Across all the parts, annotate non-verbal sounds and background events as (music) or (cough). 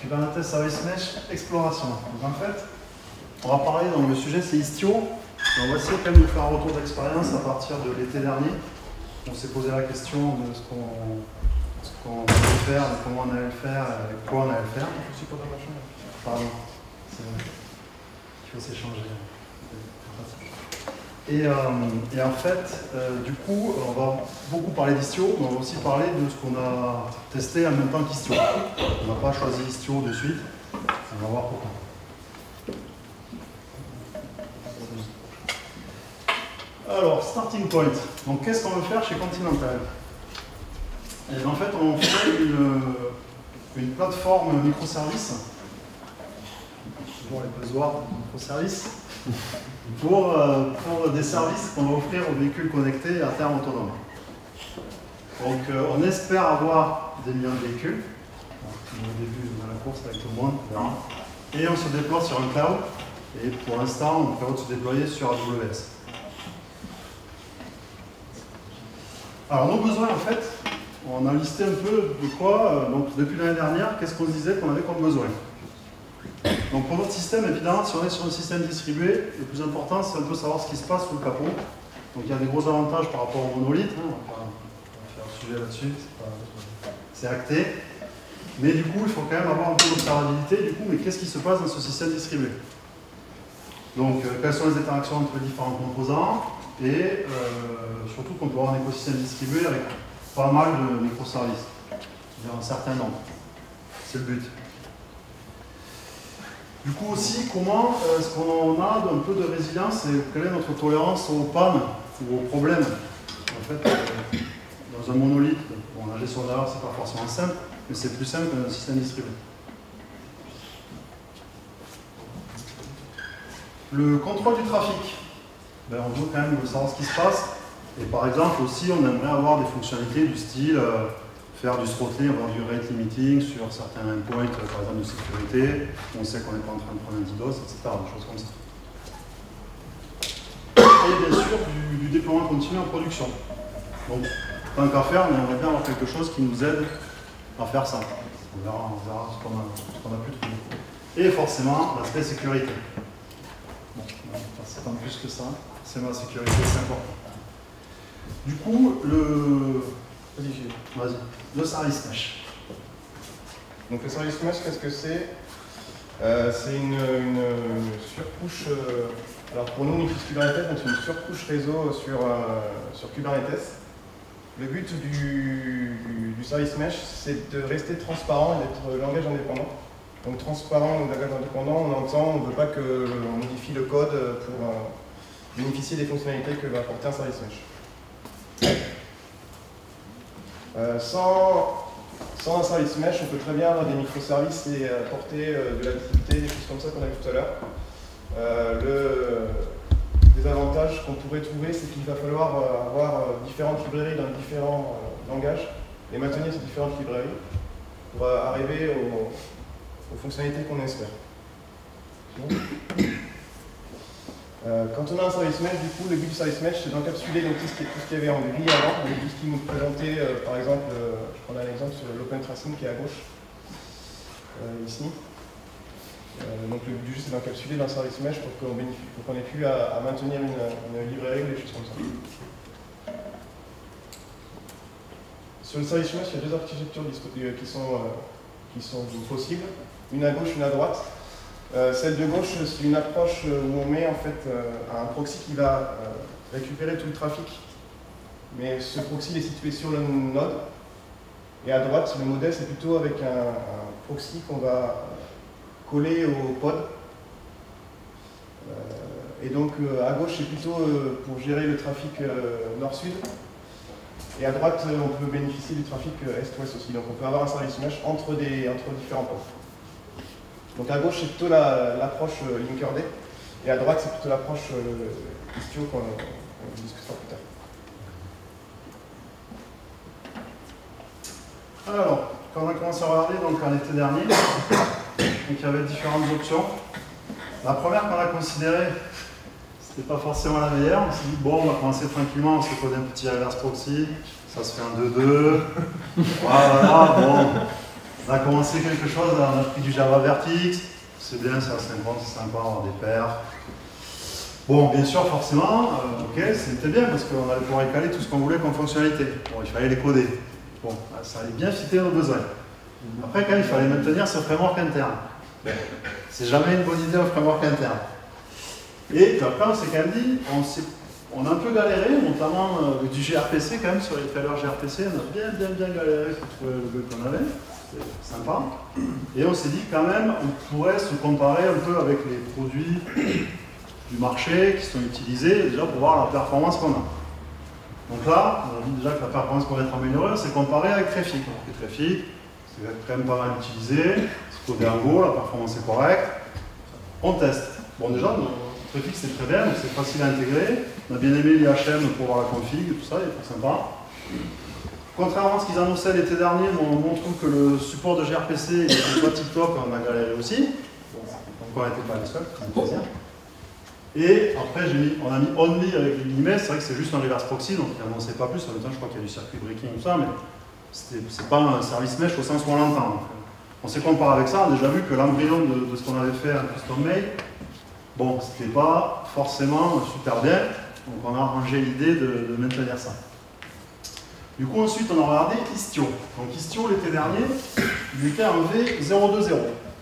Kubernetes Service Mesh Exploration. Donc en fait, on va parler, donc le sujet c'est Istio. Et on va essayer quand même de faire un retour d'expérience à partir de l'été dernier. On s'est posé la question de ce qu'on qu'on allait faire, de comment on allait le faire, et quoi on allait le faire. Pardon, c'est vrai. Il faut s'échanger. Et, euh, et, en fait, euh, du coup, on va beaucoup parler d'Istio, mais on va aussi parler de ce qu'on a testé en même temps qu'Istio. On n'a pas choisi Istio de suite, on va voir pourquoi. Alors, starting point. Donc, qu'est-ce qu'on veut faire chez Continental? Et En fait, on fait une, une plateforme microservice. Toujours les buzzwords microservices pour, euh, pour des services qu'on va offrir aux véhicules connectés à terme autonome. Donc euh, on espère avoir des millions de véhicules. Au début de la course avec tout le monde, on. Et on se déploie sur un cloud. Et pour l'instant, on prévoit de se déployer sur AWS. Alors nos besoins, en fait, on a listé un peu de quoi, euh, donc depuis l'année dernière, qu'est-ce qu'on disait qu'on avait comme besoin. Donc pour notre système, évidemment, si on est sur un système distribué, le plus important, c'est un peu savoir ce qui se passe sous le capot. Donc il y a des gros avantages par rapport au monolithe. Hein, on, va faire un sujet là-dessus, c'est acté. Mais du coup, il faut quand même avoir un peu d'observabilité. Du coup, mais qu'est-ce qui se passe dans ce système distribué? Donc, euh, quelles sont les interactions entre les différents composants Et euh, surtout qu'on peut avoir un écosystème distribué avec pas mal de microservices. C'est-à-dire un certain nombre. C'est le but. Du coup aussi, comment est-ce qu'on a un peu de résilience et quelle est notre tolérance aux pannes ou aux problèmes En fait, euh, dans un monolithe, bon, la gestion d'erreur, c'est pas forcément simple, mais c'est plus simple qu'un système distribué. Le contrôle du trafic, ben, on veut quand même savoir ce qui se passe. Et par exemple aussi, on aimerait avoir des fonctionnalités du style euh, faire du throttling, avoir du rate limiting sur certains endpoints, par exemple de sécurité. On sait qu'on n'est pas en train de prendre un DDoS, etc. Des choses comme ça. Et bien sûr, du, déploiement continu en production. Donc, tant qu'à faire, on aimerait bien avoir quelque chose qui nous aide à faire ça. On verra, on verra ce qu'on a, a, pu trouver. Et forcément, l'aspect sécurité. Bon, c'est pas plus que ça. C'est ma sécurité, c'est important. Du coup, le, Vas-y, service mesh. Donc le service mesh, qu'est-ce que c'est? Euh, C'est une, surcouche, euh, alors pour nous, Unify Kubernetes, c'est une surcouche réseau sur, euh, sur Kubernetes. Le but du, du service mesh, c'est de rester transparent et d'être langage indépendant. Donc transparent ou langage indépendant, on entend, on ne veut pas qu'on modifie le code pour bénéficier des fonctionnalités que va apporter un service mesh. Euh, sans, sans, un service mesh, on peut très bien avoir des microservices et euh, porter euh, de la visibilité, des choses comme ça qu'on a vu tout à l'heure. le désavantage qu'on pourrait trouver, c'est qu'il va falloir avoir différentes librairies dans différents langages et maintenir ces différentes librairies pour arriver aux fonctionnalités qu'on espère. Euh, quand on a un service mesh, du coup, le but du service mesh, c'est d'encapsuler tout, ce qu'il y avait en gris avant, donc tout ce qui nous présentait, euh, par exemple, euh, je prends un exemple sur l'open tracing qui est à gauche, ici. donc le but du jeu, c'est d'encapsuler dans le service mesh pour qu'on n'ait plus à, maintenir une, librairie ou des choses comme ça. Sur le service mesh, il y a deux architectures qui sont possibles, une à gauche, une à droite. Euh, celle de gauche, c'est une approche où on met en fait euh, un proxy qui va euh, récupérer tout le trafic. Mais ce proxy est situé sur le node. Et à droite, le modèle, c'est plutôt avec un, proxy qu'on va coller au pod. et donc à gauche, c'est plutôt pour gérer le trafic nord-sud. Et à droite, on peut bénéficier du trafic est-ouest aussi. Donc on peut avoir un service mesh entre, entre différents pods. Donc à gauche, c'est plutôt l'approche la, euh, Linkerd, et à droite, c'est plutôt l'approche euh, Istio qu'on discutera plus tard. Alors, quand on a commencé à regarder, donc en été dernier, donc, il y avait différentes options. La première qu'on a considérée, c'était pas forcément la meilleure. On s'est dit, bon, on va commencer tranquillement, on se pose un petit reverse proxy, ça se fait un 2-2. (laughs) voilà, bon On a commencé quelque chose, on a pris du Java Vertix, c'est bien, c'est asynchrone, c'est sympa, avoir des paires. Bon, bien sûr, forcément, euh, ok, c'était bien parce qu'on allait pouvoir caler tout ce qu'on voulait comme fonctionnalité. Bon, il fallait les coder. Bon, ça allait bien fitter nos besoins. Après, quand il fallait maintenir ce framework interne. C'est jamais une bonne idée, un framework interne. Et après, on s'est quand même dit, on, a un peu galéré, notamment euh, du gRPC quand même, sur les trailers gRPC, on a bien, bien, bien galéré pour trouver le bug qu'on avait. C'était sympa. Et on s'est dit quand même, on pourrait se comparer un peu avec les produits du marché qui sont utilisés déjà pour voir la performance qu'on a. Donc là, on a dit déjà que la performance pourrait être améliorée, c'est comparé avec Trafic. Trafic, c'est quand même pas mal utilisé, c'est codé en Go, la performance est correcte. On teste. Bon déjà, Trafic c'est très bien, c'est facile à intégrer. On a bien aimé l'IHM pour voir la config, tout ça, il est très sympa. Contrairement à ce qu'ils annonçaient l'été dernier, on, trouve que le support de gRPC était pas TikTok, on a galéré aussi. Bon, on n'était pas les seuls, c'est plaisir. Et après, mis, on a mis only avec les guillemets, c'est vrai que c'est juste un reverse proxy, donc il n'annonçait pas plus. En même temps, je crois qu'il y a du circuit breaking tout ça, mais c'est pas un service mesh au sens où on l'entend. On s'est comparé avec ça, on a déjà vu que l'embryon de, ce qu'on avait fait en custom mail, bon, c'était pas forcément super bien, donc on a arrangé l'idée de, maintenir ça. Du coup, ensuite, on a regardé Istio. Donc Istio, l'été dernier, il était en V020.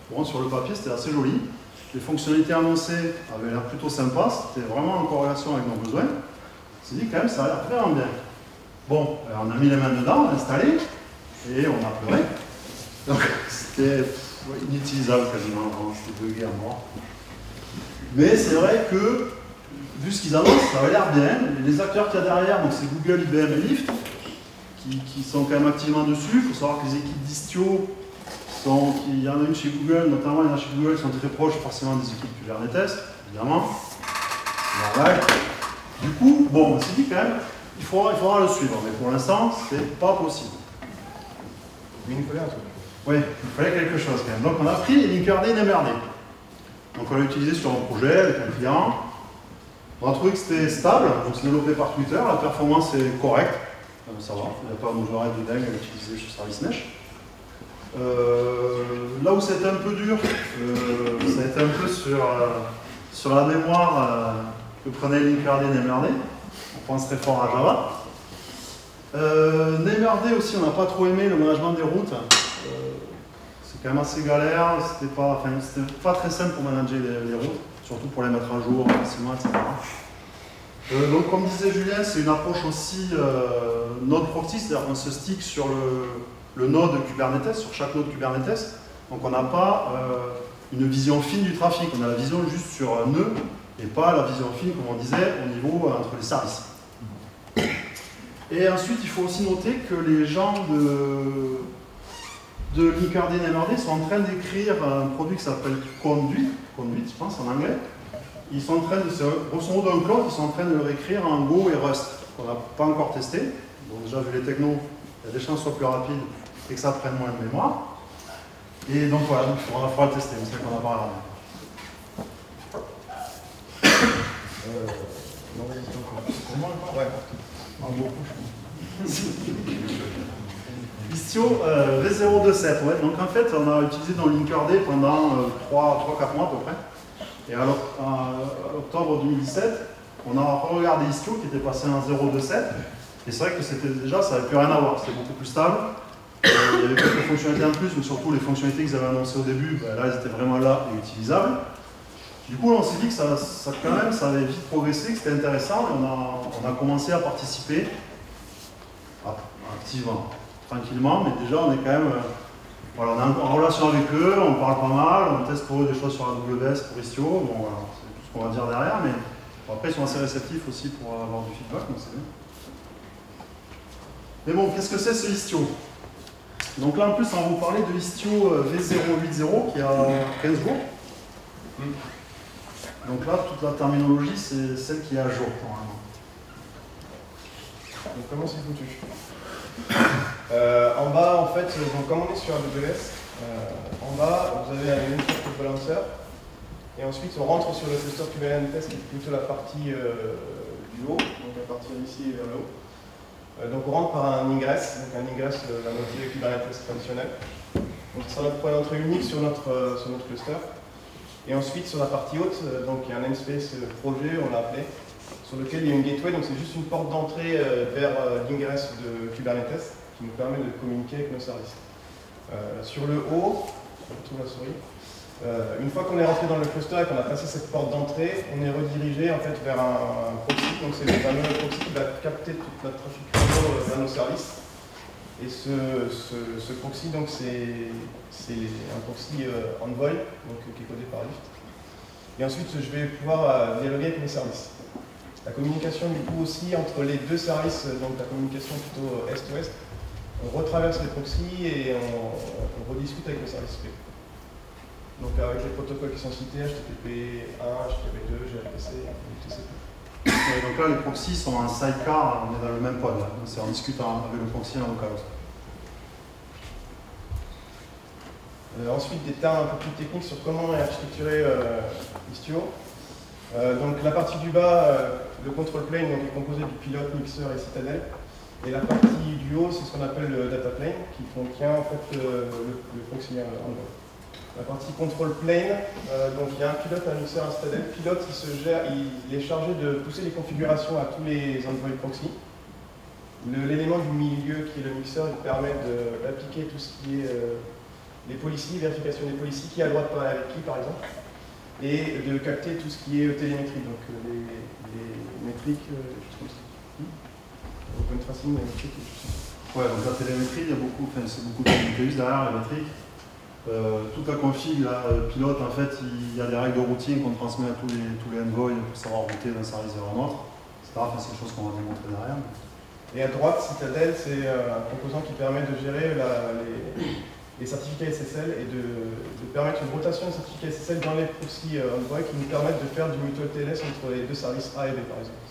Bon, sur le papier, c'était assez joli. Les fonctionnalités annoncées avaient l'air plutôt sympas, c'était vraiment en corrélation avec nos besoins. On s'est dit quand même ça a l'air vraiment bien. Bon, on a mis les mains dedans, on a installé, et on a pleuré. Donc c'était inutilisable quasiment, c'était bugué à mort. Mais c'est vrai que, vu ce qu'ils annoncent, ça avait l'air bien. Les acteurs qu'il y a derrière, donc c'est Google, IBM et Lyft, qui, qui, sont quand même activement dessus. Il faut savoir que les équipes d'Istio il y en a une chez Google, notamment il y en a chez Google qui sont très proches forcément des équipes Kubernetes, évidemment. C'est normal. Du coup, bon, on s'est dit quand même, il faudra, il faudra le suivre, mais pour l'instant, c'est pas possible. Oui, il fallait quelque chose quand même. Donc on a pris les linkerd NMRD. Donc on l'a utilisé sur un projet avec un client. On a trouvé que c'était stable, donc c'est développé par Twitter, la performance est correcte. Ça va, il n'y a pas arrêt de dingue à l'utiliser chez Service Mesh. Euh, là où c'était un peu dur, euh, ça a été un peu sur, euh, sur la mémoire que prenait Linkerd et NMRD. On pense très fort à Java. Euh, aussi, on n'a pas trop aimé le management des routes. c'est quand même assez galère, c'était pas, pas très simple pour manager les, routes, surtout pour les mettre à jour facilement, etc. donc comme disait Julien, c'est une approche aussi node proxy, c'est-à-dire qu'on se stick sur le, le node Kubernetes, sur chaque node Kubernetes. Donc on n'a pas euh, une vision fine du trafic, on a la vision juste sur un nœud et pas la vision fine, comme on disait, au niveau euh, entre les services. Et ensuite, il faut aussi noter que les gens de, de et NMRD sont en train d'écrire un produit qui s'appelle Conduit, Conduit, je pense, en anglais. Ils sont en train de, grosso modo un cloud, ils sont en train de le réécrire en Go et Rust, qu'on n'a pas encore testé. Donc déjà, vu les technos, il y a des chances que soit plus rapide et que ça prenne moins de mémoire. Et donc voilà, il faudra, faudra le tester, c'est ça qu'on a pas regardé. Euh, ouais. (laughs) Istio euh, V027, ouais. Donc en fait, on a utilisé dans Linkerd pendant 3-4 euh, mois à peu près. Et alors, en octobre 2017, on a regardé Istio qui était passé en 027. Et c'est vrai que c'était déjà, ça n'avait plus rien à voir, c'était beaucoup plus stable. Euh, il y avait quelques fonctionnalités en plus, mais surtout les fonctionnalités qu'ils avaient annoncées au début, ben là, elles étaient vraiment là et utilisables. Du coup, on s'est dit que ça, quand même, ça avait vite progressé, que c'était intéressant, on a, on a commencé à participer activement, tranquillement, mais déjà, on est quand même euh, en relation avec eux, on parle pas mal, on teste pour eux des choses sur AWS, pour Istio, bon, voilà, c'est tout ce qu'on va dire derrière, mais après, ils sont assez réceptifs aussi pour avoir du feedback, donc c'est bien. Mais bon, qu'est-ce que c'est ce Istio? Donc là, en plus, on va vous parler de Istio euh, V080 qui a 15 jours. Donc là, toute la terminologie, c'est celle qui est à jour, normalement. Donc comment c'est foutu? Euh, En bas, en fait, donc, comme on est sur AWS, euh, en bas, vous avez un Network Balancer. Et ensuite, on rentre sur le cluster Kubernetes, qui est plutôt la partie du haut, donc la partie ici vers le haut. Euh, donc on rentre par un ingress, donc un ingress, la moitié Kubernetes traditionnel. Donc ça sera notre point d'entrée unique sur notre, euh, sur notre cluster. Et ensuite, sur la partie haute, euh, donc il y a un namespace projet, on l'a appelé, sur lequel il y a une gateway, donc c'est juste une porte d'entrée vers l'ingress de Kubernetes qui nous permet de communiquer avec nos services. sur le haut, on retrouve la souris, une fois qu'on est rentré dans le cluster et qu'on a passé cette porte d'entrée, on est redirigé en fait vers un, proxy, donc c'est le fameux proxy qui va capter toute notre trafic vers nos services et ce, proxy, donc c'est un proxy euh, Envoy, donc, qui est codé par Lyft. Et ensuite, je vais pouvoir euh, dialoguer avec mes services. La communication, du coup, aussi entre les deux services, euh, donc la communication plutôt est-ouest, on retraverse les proxys et on, rediscute avec le service P. Donc avec les protocoles qui sont cités, HTTP 1, HTTP 2, gRPC, TCP donc là, les proxys sont en sidecar, on est dans le même pod. C'est en discutant avec le proxy en local. Euh, ensuite, des termes un peu plus techniques sur comment est architecturé euh, Istio. Euh, donc la partie du bas, le control plane, donc, est composé du pilote, mixeur et citadelle. Et la partie du haut, c'est ce qu'on appelle le data plane, qui contient en fait le, le proxy en la partie control plane, euh, donc il y a un pilote, un mixeur, un citadel. Pilote, il, se gère, il, est chargé de pousser les configurations à tous les Android proxy. L'élément du milieu qui est le mixeur, il permet d'appliquer tout ce qui est euh, les policies, vérification des policies, qui a le droit de parler avec qui par exemple, et de capter tout ce qui est télémétrie, donc euh, les, métriques, comme ça. Open tracing, les métriques, Ouais, donc la télémétrie, il y a beaucoup, c'est beaucoup de derrière la métrique. Euh, toute la config là, euh, pilote, en fait, il y a des règles de routine qu'on transmet à tous les, tous les envoys pour savoir router d'un service vers un autre, etc. Enfin, c'est des choses qu'on va démontrer derrière. Et à droite, Citadel, c'est euh, un composant qui permet de gérer les, certificats SSL et de, permettre une rotation de certificats SSL dans les proxys Envoy qui nous permettent de faire du mutual TLS entre les deux services A et B, par exemple.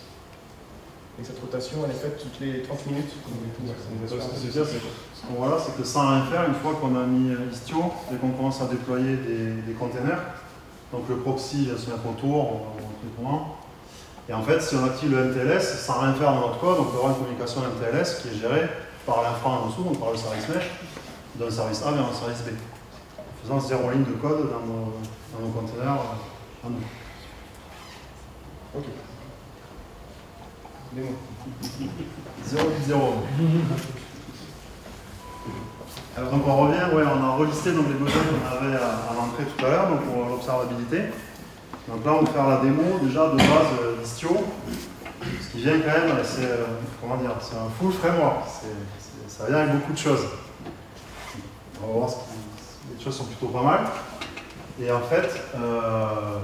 Et cette rotation, elle est faite toutes les 30 minutes. Ce qu'on voit là, c'est que sans rien faire, une fois qu'on a mis Istio et qu'on commence à déployer des, containers, donc le proxy va se mettre autour, on Et en fait, si on active le MTLS, sans rien faire dans notre code, on peut avoir une communication MTLS qui est gérée par l'infra en dessous, donc par le service mesh, d'un service A vers un service B, en faisant zéro ligne de code dans nos, dans nos containers euh, en nous. Ok. 0 0. (laughs) (laughs) Alors donc on revient, ouais, on a relisté donc, les besoins qu'on avait à, l'entrée tout à l'heure, donc pour l'observabilité. Donc là on va faire la démo déjà de base euh, d'Istio. Ce qui vient quand même, c'est euh, comment dire, c'est un full framework. ça vient avec beaucoup de choses. On va voir si les choses sont plutôt pas mal. Et en fait, euh,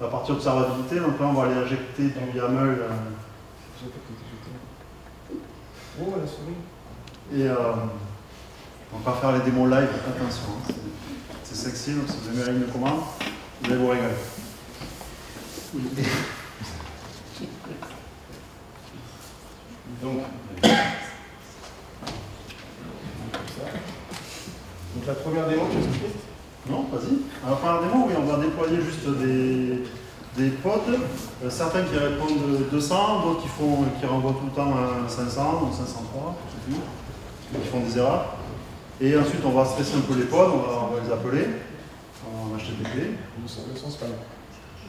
la partie observabilité, donc là on va aller injecter du YAML. Oh, la souris. Et euh, on va pas faire les démos live, attention. Hein, c'est sexy, donc si vous aimez la ligne de commande, vous allez vous régaler. Donc, donc la première démo, tu expliques Non, vas-y. la première démo, oui, on va déployer juste des, des pods, euh, certains qui répondent 200, d'autres qui, font, qui renvoient tout le temps à 500 ou 503, je sais plus, qui font des erreurs. Et ensuite, on va stresser un peu les pods, on va, les appeler. En HTTP.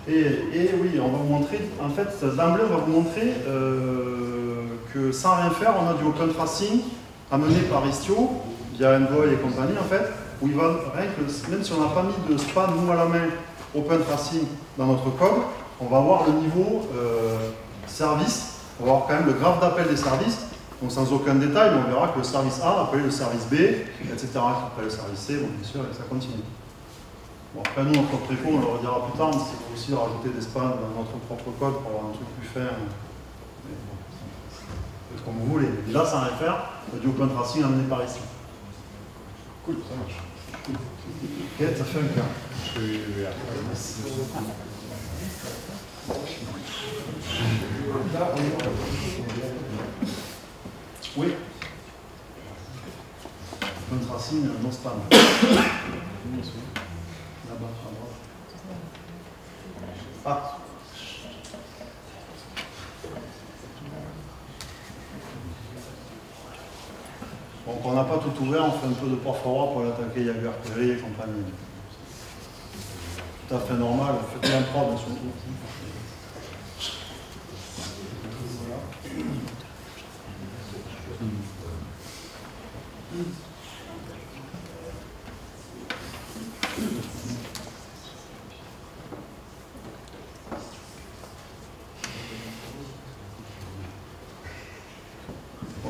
Et, et oui, on va vous montrer, en fait, d'emblée, on va vous montrer euh, que sans rien faire, on a du open tracing amené par Istio, via Envoy et compagnie, en fait, où il va, même si on n'a pas mis de span, nous, à la main, open tracing dans notre code, on va voir le niveau euh, service, on va voir quand même le graphe d'appel des services, donc sans aucun détail, on verra que le service A appelle le service B, etc. Après le service C, bon, bien sûr, et ça continue. Bon, après nous, notre préco, on le redira plus tard, mais c'est aussi rajouter des spans dans notre propre code pour avoir un truc plus fin. Mais comme vous voulez. Mais là, rien faire, du open tracing amené par ici. Cool, ça marche. Ok, ça fait un cas. Oui. Un tracing non spam. Là-bas, à droite. Ah. Donc on n'a pas tout ouvert, on fait un peu de port pour l'attaquer Jagger, Perry et compagnie. Tout à fait normal, faites bien prod surtout. Bon,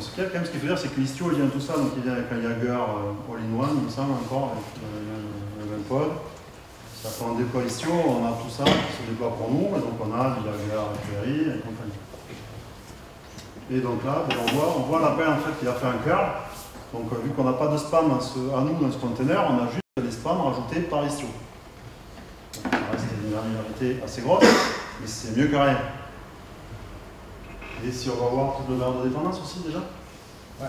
ce qu'il y quand même, ce qu'il faut dire, c'est que l'istio, il vient tout ça, donc il vient avec un Jagger euh, all-in-one, il me semble encore, avec le même pod. Ça fait un déploie istio, on a tout ça qui se déploie pour nous, et donc on a du Jagger, Ferry et compagnie. Et donc là, ben, on voit, on voit l'appel en fait qu'il a fait un curl. Donc euh, vu qu'on n'a pas de spam à, ce- à nous dans ce container, on a juste des spams rajoutés par istio. Donc, ça reste une granularité assez grosse, mais c'est mieux que rien. Et si on va voir tout le verre de dépendance aussi déjà? Ouais.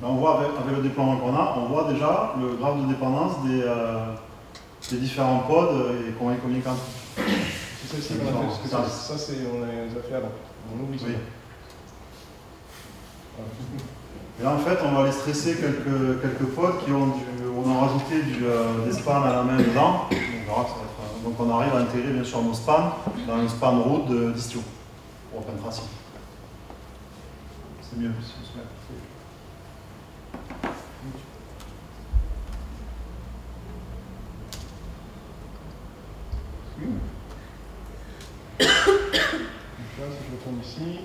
Là, on voit avec, avec le déploiement qu'on a, on voit déjà le graphe de dépendance des, euh, des différents pods et combien combien quand. C'est celle-ci qu'on a fait, parce que ça, ça, c'est, on les a fait avant. On oublie ça. Oui. Et là, en fait, on va aller stresser quelques, quelques pods qui ont du, on a rajouté du, euh, des spans à la main dedans. On verra que ça va être, euh, donc, on arrive à intégrer bien sûr nos spans dans le span route de d'Istio pour Open Tracing. C'est mieux. si on se met. Donc là, si je retourne ici.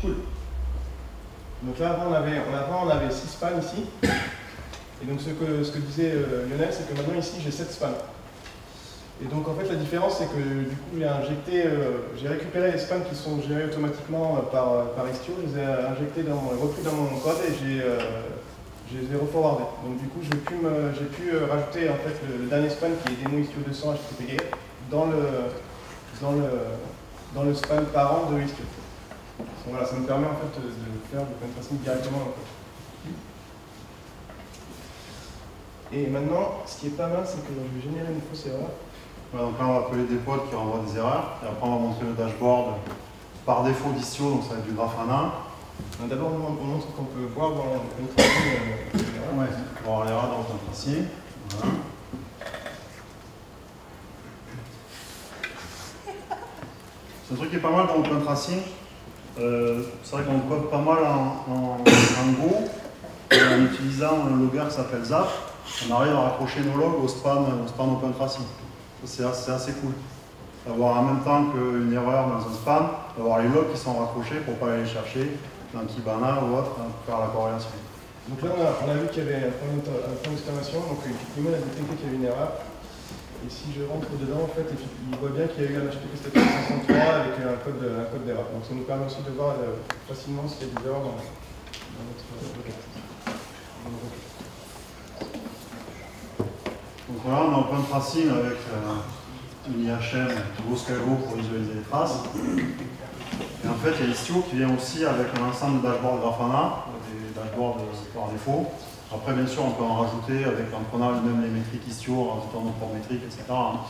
Cool. Donc là, avant, on avait, avant, on avait 6 spans ici. Et donc, ce que, ce que disait euh, Lionel, c'est que maintenant, ici, j'ai 7 spans. Et donc, en fait, la différence, c'est que du coup, j'ai injecté, euh, j'ai récupéré les spans qui sont gérés automatiquement euh, par, par Istio, je les ai injectés dans, repris dans mon code et j'ai je les ai. Donc du coup, j'ai pu, pu euh, rajouter en fait le, le dernier span qui est démo Istio 200 HTTP dans le, dans le, dans le span parent de Istio. Voilà, ça me permet en fait de, faire pen tracing directement le code. Et maintenant, ce qui est pas mal, c'est que je vais générer une fausse erreur. Voilà, donc là, on va appeler des pods qui renvoient des erreurs. Et après, on va montrer le dashboard par défaut d'Istio, donc ça va être du Grafana. Donc, D'abord, on, on montre qu'on peut voir dans le tracing euh. Ouais, on voir l'erreur dans Open Tracing. Voilà. C'est un truc qui est pas mal dans Tracing. Euh, c'est vrai qu'on code pas mal en, en, en en utilisant un logger qui s'appelle Zap, on arrive à raccrocher nos logs au span, au span Open Tracing. C'est assez, assez cool. D'avoir en même temps qu'une erreur dans un span, d'avoir les logs qui sont raccrochés pour pas aller les chercher dans Kibana ou autre, hein, pour faire la corrélation. Donc là, on a, on a vu qu'il y avait un point un d'exclamation, donc euh, effectivement, il a détecté qu'il y avait une erreur. Et si je rentre dedans, en fait, il voit bien qu'il y a eu un HTTP statique 503 avec un code, de- un code d'erreur. Donc ça nous permet aussi de voir euh, facilement s'il y a des erreurs dans, dans notre euh, requête. Donc voilà, on est en point de tracing avec euh, une IHM Go pour visualiser les traces. Et en fait, il y a Istio qui vient aussi avec un ensemble de dashboards Grafana, des dashboards par défaut. Après, bien sûr, on peut en rajouter avec, en prenant même les métriques Istio, en rajoutant nos ports métriques, etc. hein.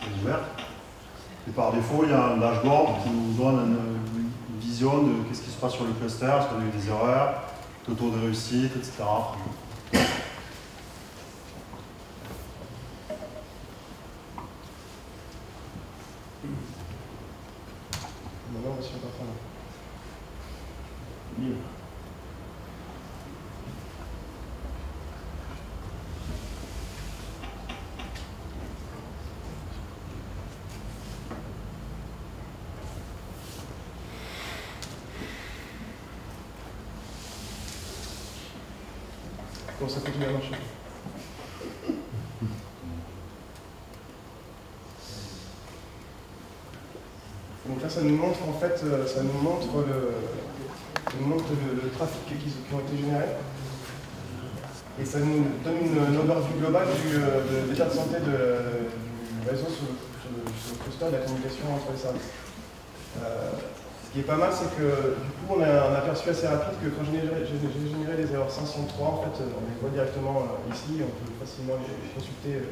C'est ouvert. Et par défaut, il y a un dashboard qui nous donne une, vision de qu'est-ce qui se passe sur le cluster, est-ce qu'on a eu des erreurs, le taux de réussite, etc. Maintenant, on va sur Grafana. Bon, ça ça nous montre en fait, euh, ça nous montre le, montre le, trafic qui, qui ont été générés. Et ça nous donne une, overview globale du, euh, de l'état de santé de- du réseau sur, le- cluster et la communication entre les services. Euh, Ce qui est pas mal, c'est que du coup, on a un aperçu assez rapide que quand j'ai généré, les erreurs 503, en fait, on les voit directement ici, on peut facilement les consulter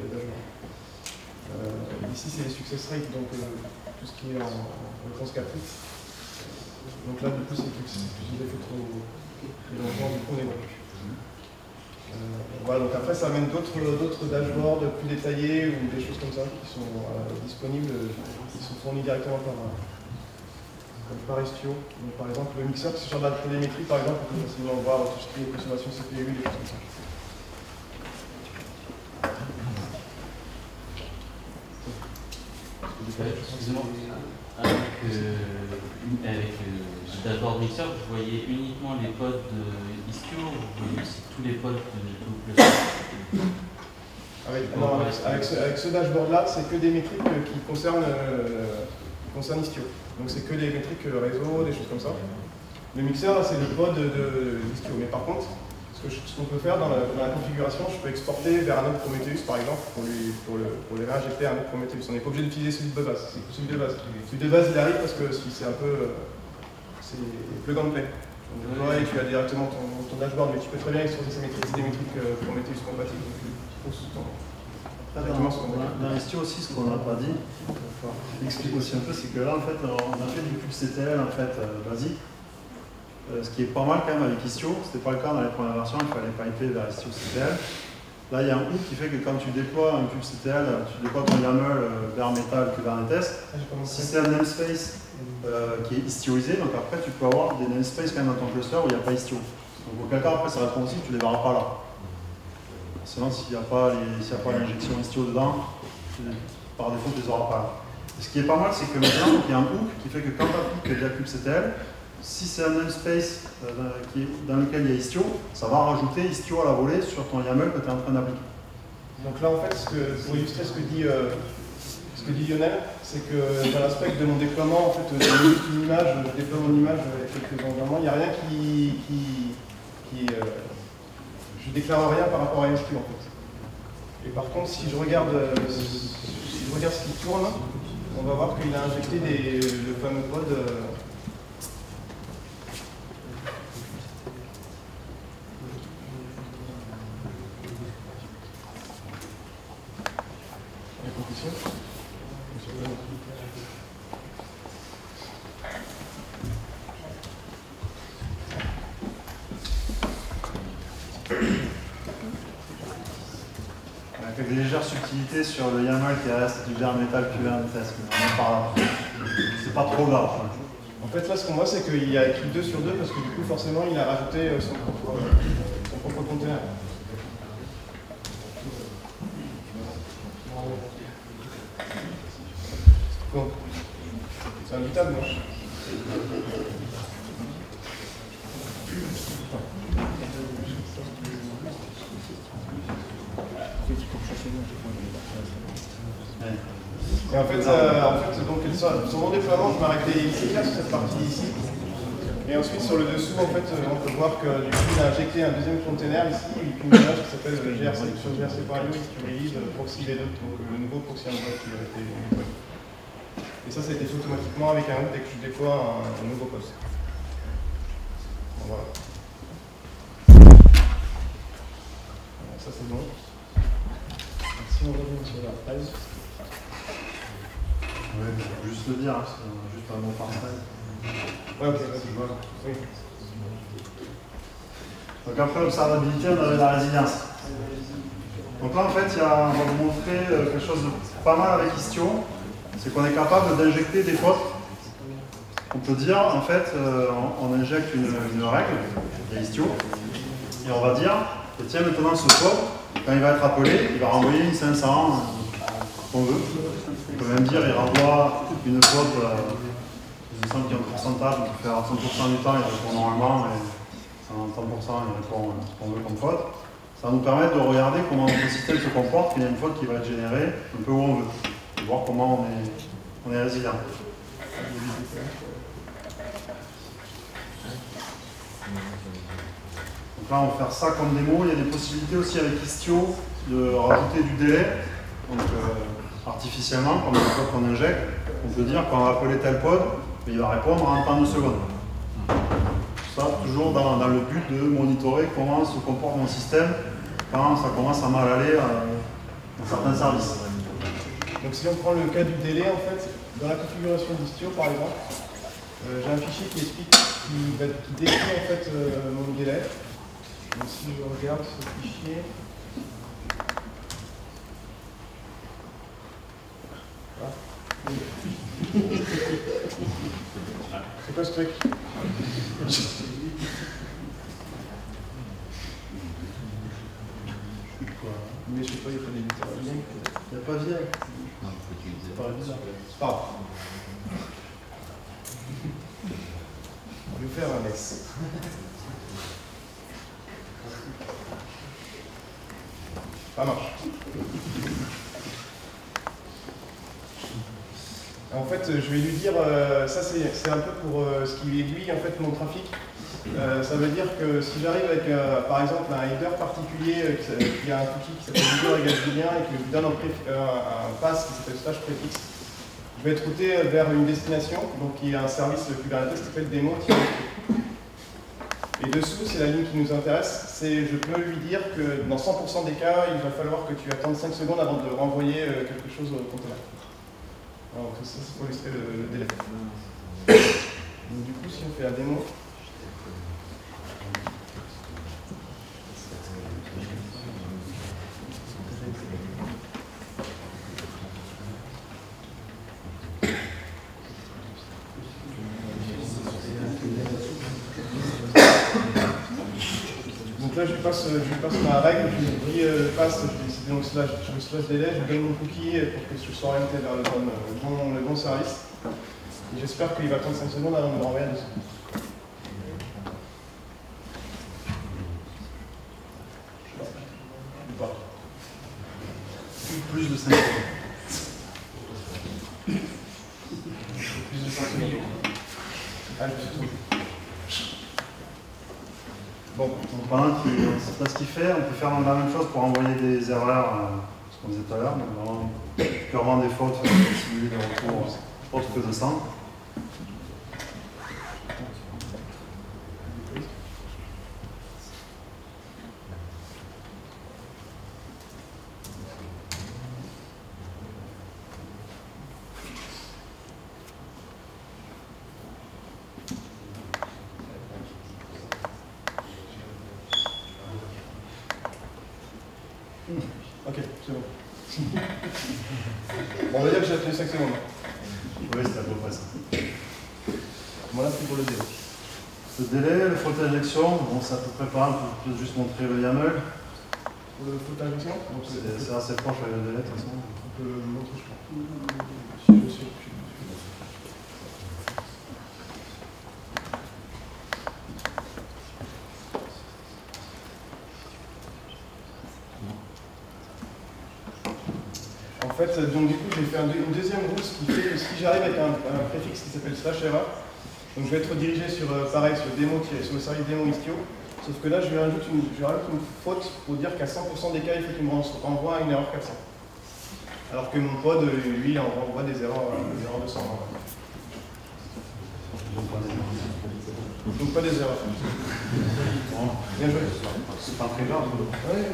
ici, c'est les success rates, donc tout ce qui est en, réponse caprice. Donc là, du coup, c'est que j'ai fait trop longtemps, du coup, on est plus. voilà, donc après, ça amène d'autres dashboards plus détaillés ou des choses comme ça qui sont disponibles, qui sont fournis directement par, par Istio. Donc, par exemple, le mixeur se charge de la télémétrie, par exemple, on peut facilement voir tout ce qui est consommation CPU, des choses ça. Avec, euh, avec euh, mixeur, vous voyez uniquement les pods de Istio ou vous voyez tous les pods de Double avec, avec, ce, avec ce dashboard-là, c'est que des métriques qui concernent, euh, concernent Istio. Donc c'est que des métriques euh, réseau, des choses comme ça. Le mixeur, c'est le pod de, de Mais par contre, ce qu'on peut faire dans la, configuration, je peux exporter vers un autre Prometheus par exemple pour, lui, pour, le, pour les réinjecter à un autre Prometheus. On n'est pas obligé d'utiliser celui de base. C'est celui de base. Celui de base, il arrive parce que c'est un peu. Euh, c'est plug and play. Donc, ouais, tu as directement ton, dashboard, mais tu peux très bien exporter ces métriques, des métriques euh, Prometheus compatibles. Dans aussi, ce qu'on n'a pas dit, explique aussi un peu, c'est que là, en fait, on a fait du CTL en fait, euh, basique, euh, ce qui est pas mal quand même avec Istio. Ce n'était pas le cas dans les premières versions, il fallait piper vers Istio CTL. Là, il y a un hook qui fait que quand tu déploies un CTL, tu déploies ton YAML euh, vers Metal Kubernetes. Si c'est un namespace qui est istioisé, donc après tu peux avoir des namespaces quand même dans ton cluster où il n'y a pas Istio. Donc auquel cas, après, ça répond aussi, tu ne les verras pas là. Sinon, s'il n'y a pas l'injection istio dedans, par défaut, tu ne les auras pas. ce qui est pas mal, c'est que maintenant, il y a un hook qui fait que quand tu appliques CTL, si c'est un namespace euh, dans lequel il y a Istio, ça va rajouter Istio à la volée sur ton YAML que tu es en train d'appliquer. Donc là, en fait, pour illustrer ce que dit, euh, ce que dit Lionel, c'est que dans l'aspect de mon déploiement, en fait, une image, je déploie mon image avec quelques environnements, il n'y a rien qui, qui, euh, je déclare rien par rapport à ISQ en fait. Et par contre, si je regarde, euh, si je regarde ce qui tourne, on va voir qu'il a injecté le fameux pod. Euh, sur le YAML qui reste du bare metal Kubernetes, mais C'est pas trop grave. En fait, là, ce qu'on voit, c'est qu'il a écrit 2 sur 2 parce que du coup, forcément, il a rajouté euh, son propre, son propre conteneur. Donc, c'est invitable, non Et en fait, euh, en fait donc, sur mon déploiement, je m'arrêtais ici, sur cette partie ici. Et ensuite, sur le dessous, en fait, euh, on peut voir que du coup, il a injecté un deuxième container ici, une image qui s'appelle GRC, sur GRC.io, qui réalise proxy V2, donc le nouveau proxy Android qui a été déployé. Et ça, ça a été fait automatiquement avec un route dès que je déploie un, nouveau poste. voilà. Ça, c'est bon. Si on revient sur la page. Oui, faut juste le dire, hein, c'est juste un mot par Ouais, ok, oui. Donc après l'observabilité, on avait la résilience. Donc là en fait, il y a, on va vous montrer euh, quelque chose de pas mal avec Istio, c'est qu'on est capable d'injecter des fautes. On peut dire en fait, euh, on, injecte une, règle, il y a Istio, et on va dire, tiens maintenant ce faute, quand il va être appelé, il va renvoyer une 500 qu'on veut. On peut même dire il renvoie une faute, euh, il semble qu'il y a un pourcentage, donc il fait 100% du temps, il répond normalement, et 100% il répond ce qu'on veut comme faute. Ça va nous permettre de regarder comment le système se comporte quand il y a une faute qui va être générée, un peu où on veut, et voir comment on est, on est résilient. Donc là, on va faire ça comme démo. Il y a des possibilités aussi avec Istio de rajouter du délai. Euh, artificiellement, comme le code qu'on injecte, on peut dire qu'on va appeler tel pod, Mais il va répondre en temps de secondes. Ça, toujours dans, dans le but de monitorer comment se comporte mon système quand ça commence à mal aller euh, dans certains services. Donc si on prend le cas du délai, en fait, dans la configuration d'Istio par exemple, euh, j'ai un fichier qui explique, qui décrit en fait euh, mon délai. Donc si je regarde ce fichier. C'est quoi ce truc Mais je sais pas, il faut des éditeurs liens. Il n'y a pas vieille. Non, faut utiliser. C'est pas bizarre. C'est pas grave. Je vais faire un S. Ça marche. En fait, je vais lui dire, euh, ça c'est un peu pour euh, ce qui aiguille en fait mon trafic. Euh, ça veut dire que si j'arrive avec, par exemple, un header particulier qui a un cookie qui s'appelle header Julien et que je lui donne un, pass qui s'appelle slash préfixe, je vais être routé vers une destination, donc qui est un service Kubernetes qui s'appelle démo. Et dessous, c'est la ligne qui nous intéresse, c'est je peux lui dire que dans 100% des cas, il va falloir que tu attendes 5 secondes avant de renvoyer quelque chose au conteneur. Alors, ça, c'est pour illustrer le, le délai. Donc, du coup, si on fait la démo, Donc là, je passe, je lui passe ma règle, je lui dis euh, le pass, je donc slash, je lui slash délai, je donne mon cookie euh, pour que je sois orienté vers le bon, euh, le bon, service. J'espère qu'il va attendre 5 secondes avant de me renvoyer dessus. Ou pas. Plus de 5 secondes. Plus de 5 secondes. Ah, je suis tout. Bon, Donc, pendant qu'il ne sait pas ce qu'il fait, on peut faire la même chose pour envoyer des erreurs, euh, ce qu'on disait tout à l'heure, donc vraiment purement des fautes, euh, simuler des retours euh, autres que de 100. ok, c'est bon. bon, on va dire que j'ai tenu 5 secondes. Oui, c'est à peu près ça. Bon, là, c'est pour le délai. Le délai, le faute injection, bon, c'est à peu près pareil, on peut juste montrer le YAML. Pour le C'est assez proche avec le délai de toute façon. On peut le montrer, je je je suis- En fait, donc du coup, j'ai fait une deuxième rousse qui fait que si j'arrive avec un, un préfixe qui s'appelle slash error, donc je vais être redirigé sur, euh, pareil, sur, démo, sur le service démo Istio, sauf que là, je lui rajoute une, je rajoute une faute pour dire qu'à 100% des cas, il faut qu'il me ren- renvoie une erreur 400. Alors que mon pod, lui, il en renvoie des erreurs, euh, des erreurs de 100. Donc pas des erreurs. Bien joué. c'est pas très grave. Ouais,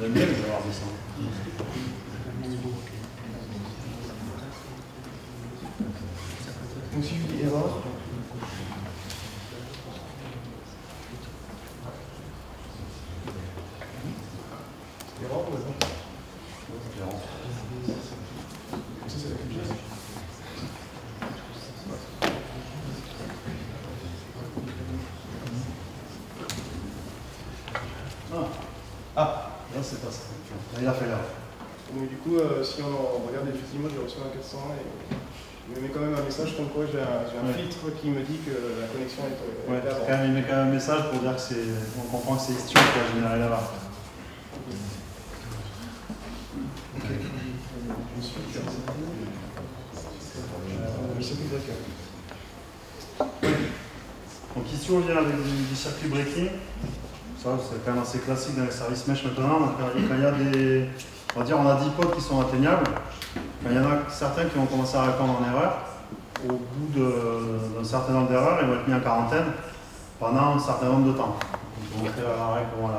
J'aime bien les avoir dit ça. Donc si je dis erreur, erreur, ouais, non. Ça, c'est la même chose. Ah, Ah, là c'est pas ça. Là, il a fait l'erreur. donc du coup, euh, si on, on regarde effectivement, j'ai reçu un 400 et il me met quand même un message comme quoi j'ai un, Ouais. filtre qui me dit que la connexion est, euh, Ouais, est quand même, il met quand même un message pour dire que c'est. On comprend que c'est Istio qui a généré l'erreur. Ensuite, euh. Donc Istio vient avec du, du circuit breaking. Ça, c'est quand même assez classique dans les services mesh maintenant. Donc, quand il y a des, on va dire on a 10 pods qui sont atteignables. Il y en a certains qui vont commencer à répondre en erreur. Au bout d'un certain nombre d'erreurs, ils vont être mis en quarantaine pendant un certain nombre de temps. Vais montrer la règle on.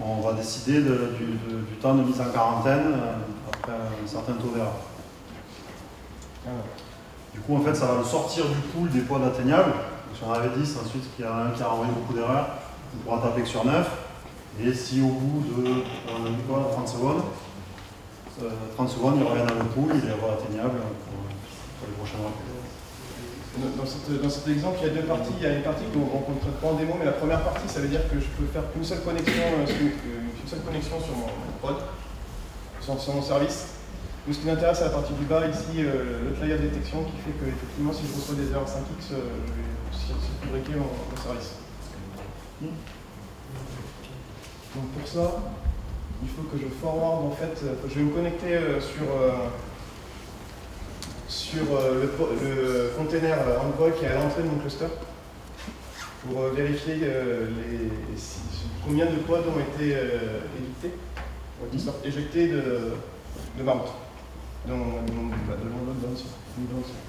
On va décider du, temps de mise en quarantaine euh, après un certain taux d'erreur. Du coup, en fait, ça va le sortir du pool des poids atteignables. Si on avait 10, ensuite, il y en a un qui a envoyé beaucoup d'erreurs, on pourra taper que sur 9. Et si au bout de 30 secondes, 30 euh, secondes, il revient dans le pool, il est atteignable dans, cet exemple, il y a deux parties. Il y a une partie qu'on rencontre pas en démo, mais la première partie, ça veut dire que je peux faire qu'une seule connexion, euh, une seule connexion sur mon pod, sur mon service ce qui m'intéresse, c'est la partie du bas, ici, euh, le layer détection, qui fait que, effectivement, si je reçois des erreurs 5x, euh, je vais circuler mon, mon service. Donc pour ça, il faut que je forward, en fait, euh, je vais me connecter sur, sur le, le, container Envoy qui est à l'entrée de mon cluster pour vérifier les, combien de pods ont été éjectés de, de mount dans, dans, bah, dans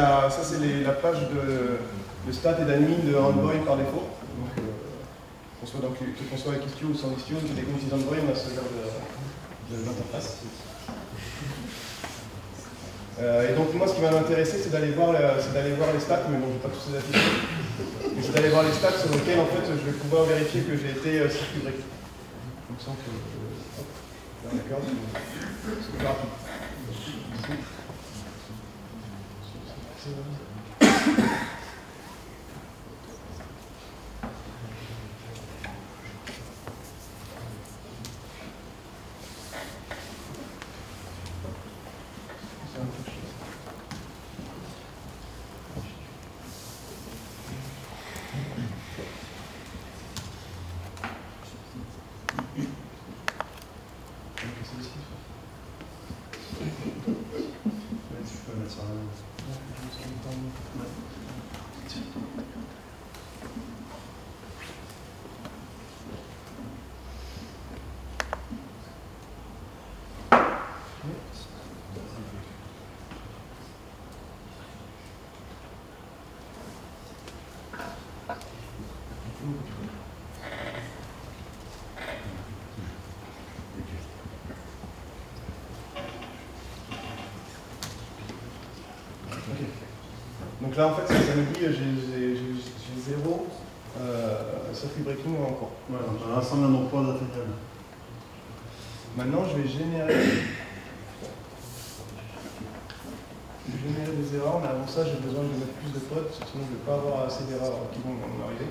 Ça c'est la, page de, le stat et d'admin de Envoy par défaut. Donc, euh, qu'on soit, avec Istio ou sans Istio, dès qu'on utilise Envoy, on a ce genre d'interface. Euh, et donc moi ce qui va m'intéresser c'est d'aller voir, les stats, mais bon je vais pas tous les afficher. C'est d'aller voir les stats sur lesquels en fait je vais pouvoir vérifier que j'ai été euh, rapide. Donc là, en fait, ça, me dit j'ai zéro euh, circuit breaking encore. Voilà, on a un nombre de Maintenant, je vais générer, générer des erreurs, mais avant ça, j'ai besoin de mettre plus de potes, sinon je ne vais pas avoir assez d'erreurs qui vont m'arriver.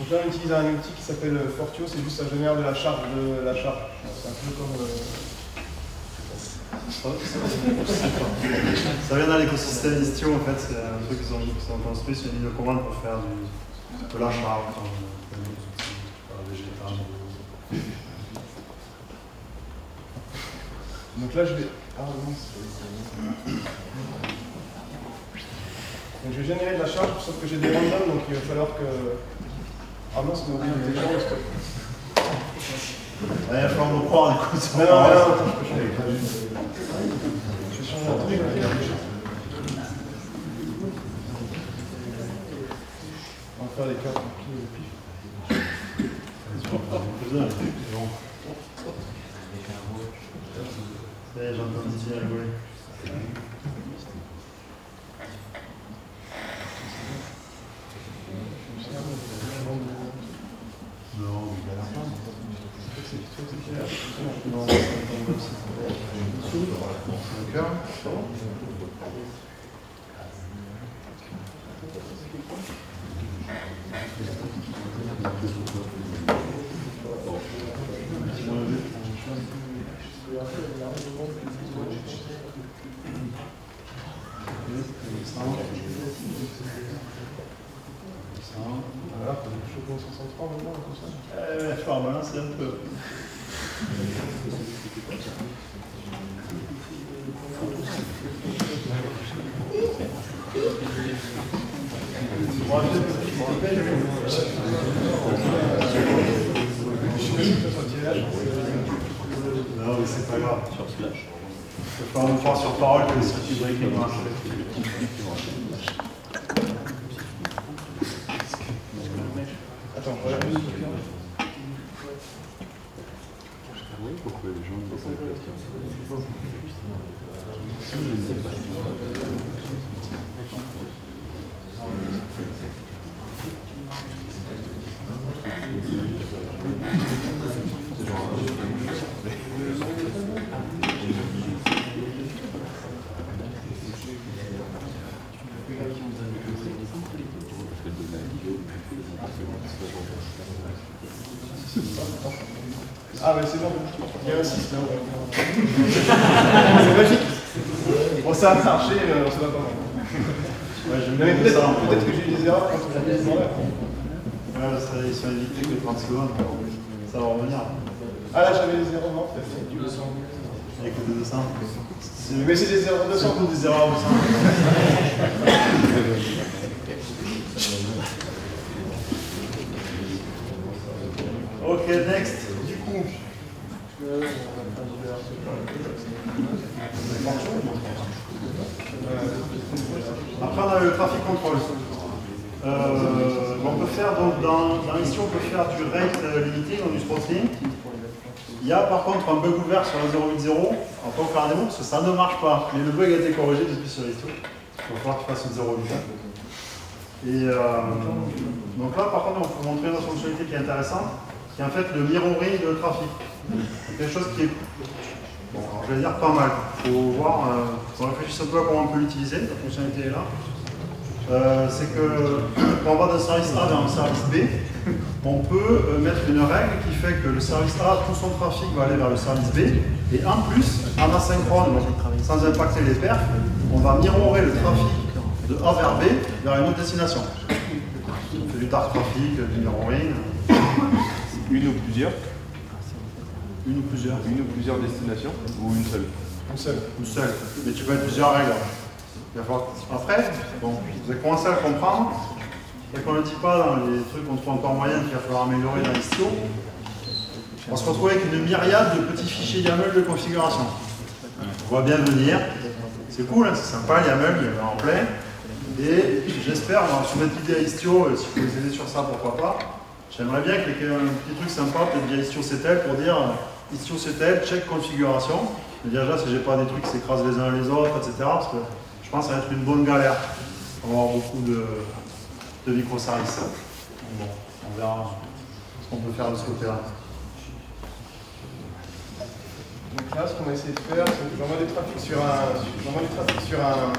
Donc là, on utilise un outil qui s'appelle Fortio, c'est juste ça génère de la charge de la charge. C'est un peu comme. Euh, ça vient dans l'écosystème Istio en fait, c'est un truc qu'ils ont, construit, c'est une ligne de commande pour faire du, de la charge, Donc là je vais. Ah, donc je vais générer de la charge, sauf que j'ai des randoms, donc il va falloir que. Ah non, c'est mon. Il va falloir nous croire, du coup. Non, non, non, je un truc. On va faire des cartes au pif. j'entends Didier rigoler. Voilà, je suis 63 maintenant, comme ça. Euh, je parle balancer un peu. Non, mais c'est pas grave. Sur Slash. Je peux pas me croire sur parole que le circuit breaking marche. Attends, voilà. Ah, mais c'est bon. Il y a un 6 là-haut. c'est magique. Bon, ça a marché, mais on se va pas. Ouais, Mais bien peut-être peut-être que j'ai eu des erreurs quand on a dans l'air. Ouais, ça, ils sont évités que 30 secondes. Ça va revenir. Ah là, j'avais des erreurs, non peut-être. Il n'y a que des dessins. C'est Mais c'est des erreurs de c'est sang. surtout des erreurs de sang. (laughs) Ok, next. Après, on a le trafic control. Euh, on peut faire donc dans, dans on peut faire du rate euh, limiting, donc du spotting. Il y a par contre un bug ouvert sur la 080. On peut faire un parce que ça ne marche pas. Mais le bug a été corrigé depuis sur Istio. Il va falloir qu'il fasse une 080. Et euh, donc là, par contre, on peut montrer une autre fonctionnalité qui est intéressante, qui est en fait le mirroring de trafic. C'est quelque chose qui est, bon, alors je vais dire pas mal. Il faut voir, on réfléchisse un peu à comment on peut l'utiliser. La fonctionnalité est là. Euh, c'est que quand on va d'un service A vers un service B, on peut euh, mettre une règle qui fait que le service A, tout son trafic va aller vers le service B, et en plus, en asynchrone, sans impacter les perfs, on va mirorer le trafic de A vers B vers une autre destination. On (laughs) fait du dark traffic, du mirroring, Une ou plusieurs une ou plusieurs. Une ou plusieurs destinations Ou une seule? Une seule. Une seule, mais tu peux mettre plusieurs règles. Il va falloir- Après, bon, vous avez commencé à le comprendre, et qu'on ne le dit pas dans les trucs qu'on trouve encore moyen qu'il va falloir améliorer dans l'istio, on se retrouve avec une myriade de petits fichiers YAML de configuration. On voit bien venir, c'est cool, hein, c'est sympa, YAML, il y en a en plein, et j'espère, on va soumettre l'idée à Istio, et si vous pouvez les aider sur ça, pourquoi pas. J'aimerais bien qu'il y ait un petit truc sympa, peut-être via IstioCTL, pour dire euh, IstioCTL, check configuration. Déjà, si j'ai pas des trucs qui s'écrasent les uns les autres, etc., parce que je pense que ça va être une bonne galère. On va avoir beaucoup de, de microservices. Donc Bon, on verra ce qu'on peut faire de ce côté-là. Donc là, ce qu'on va essayer de faire, c'est que j'envoie des trafics sur un. J'envoie du trafic sur un.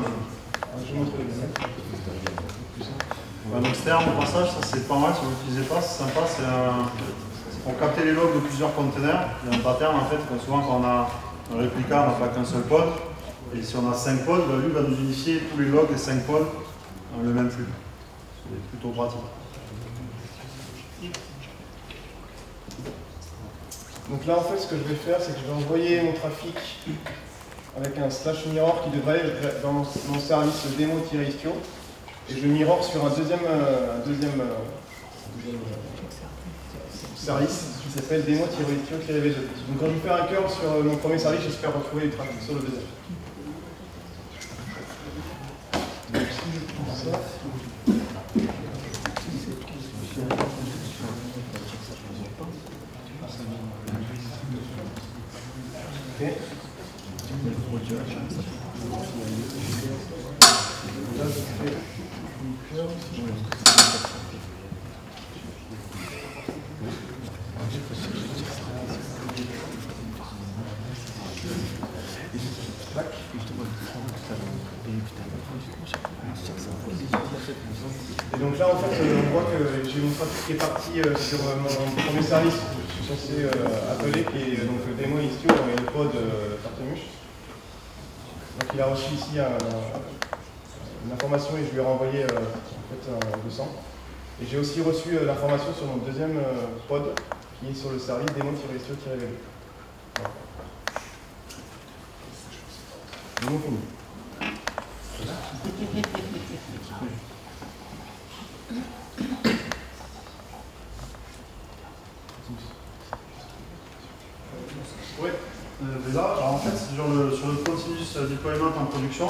Je montre le dessin. Un externe, au passage, ça c'est pas mal, si vous l'utilisez pas, c'est sympa, c'est un- pour capter les logs de plusieurs conteneurs. Il y a un pattern en fait, comme souvent quand on a un réplica, on n'a pas qu'un seul pod. Et si on a 5 pods, bah, lui va nous unifier tous les logs des 5 pods dans le même flux. C'est plutôt pratique. Donc là, en fait, ce que je vais faire, c'est que je vais envoyer mon trafic avec un slash mirror qui devrait être dans mon service démo-istio. Et je mirror sur un deuxième, euh, euh, euh, service qui s'appelle démo-istio-v2. Donc quand je vais faire un curl sur euh, mon premier service, j'espère retrouver du trafic sur le deuxième si je prends ça, ok. Là, je fais une curl. donc là, en fait, euh, on voit que j'ai une trafic qui est partie euh, sur euh, mon premier service que je suis censé appeler, qui est donc le démo Istio le pod Tartemuche. Donc il a reçu ici un- une information et je lui ai renvoyé en fait, un 200. Et j'ai aussi reçu l'information sur mon deuxième pod qui est sur le service démo-istio-vélo. Voilà. Démo fini. (laughs) Oui, euh, là, alors en fait, sur le, sur le continuous deployment en production,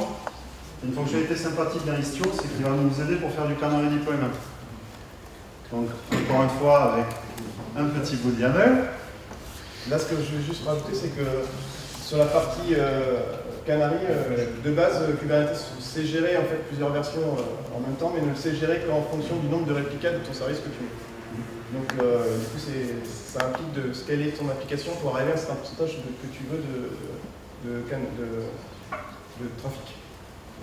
une fonctionnalité sympathique dans Istio, c'est qu'il va nous aider pour faire du canary deployment. Donc, encore une fois, avec un petit bout de YAML. Là, ce que je veux juste rajouter, c'est que sur la partie euh, Canary, euh, de base, euh, Kubernetes sait gérer en fait plusieurs versions en même temps, mais ne le sait gérer qu'en fonction du nombre de réplicas de ton service que tu mets. Donc, du coup, ça implique de scaler ton application pour arriver à un pourcentage que tu veux de, de, de- trafic.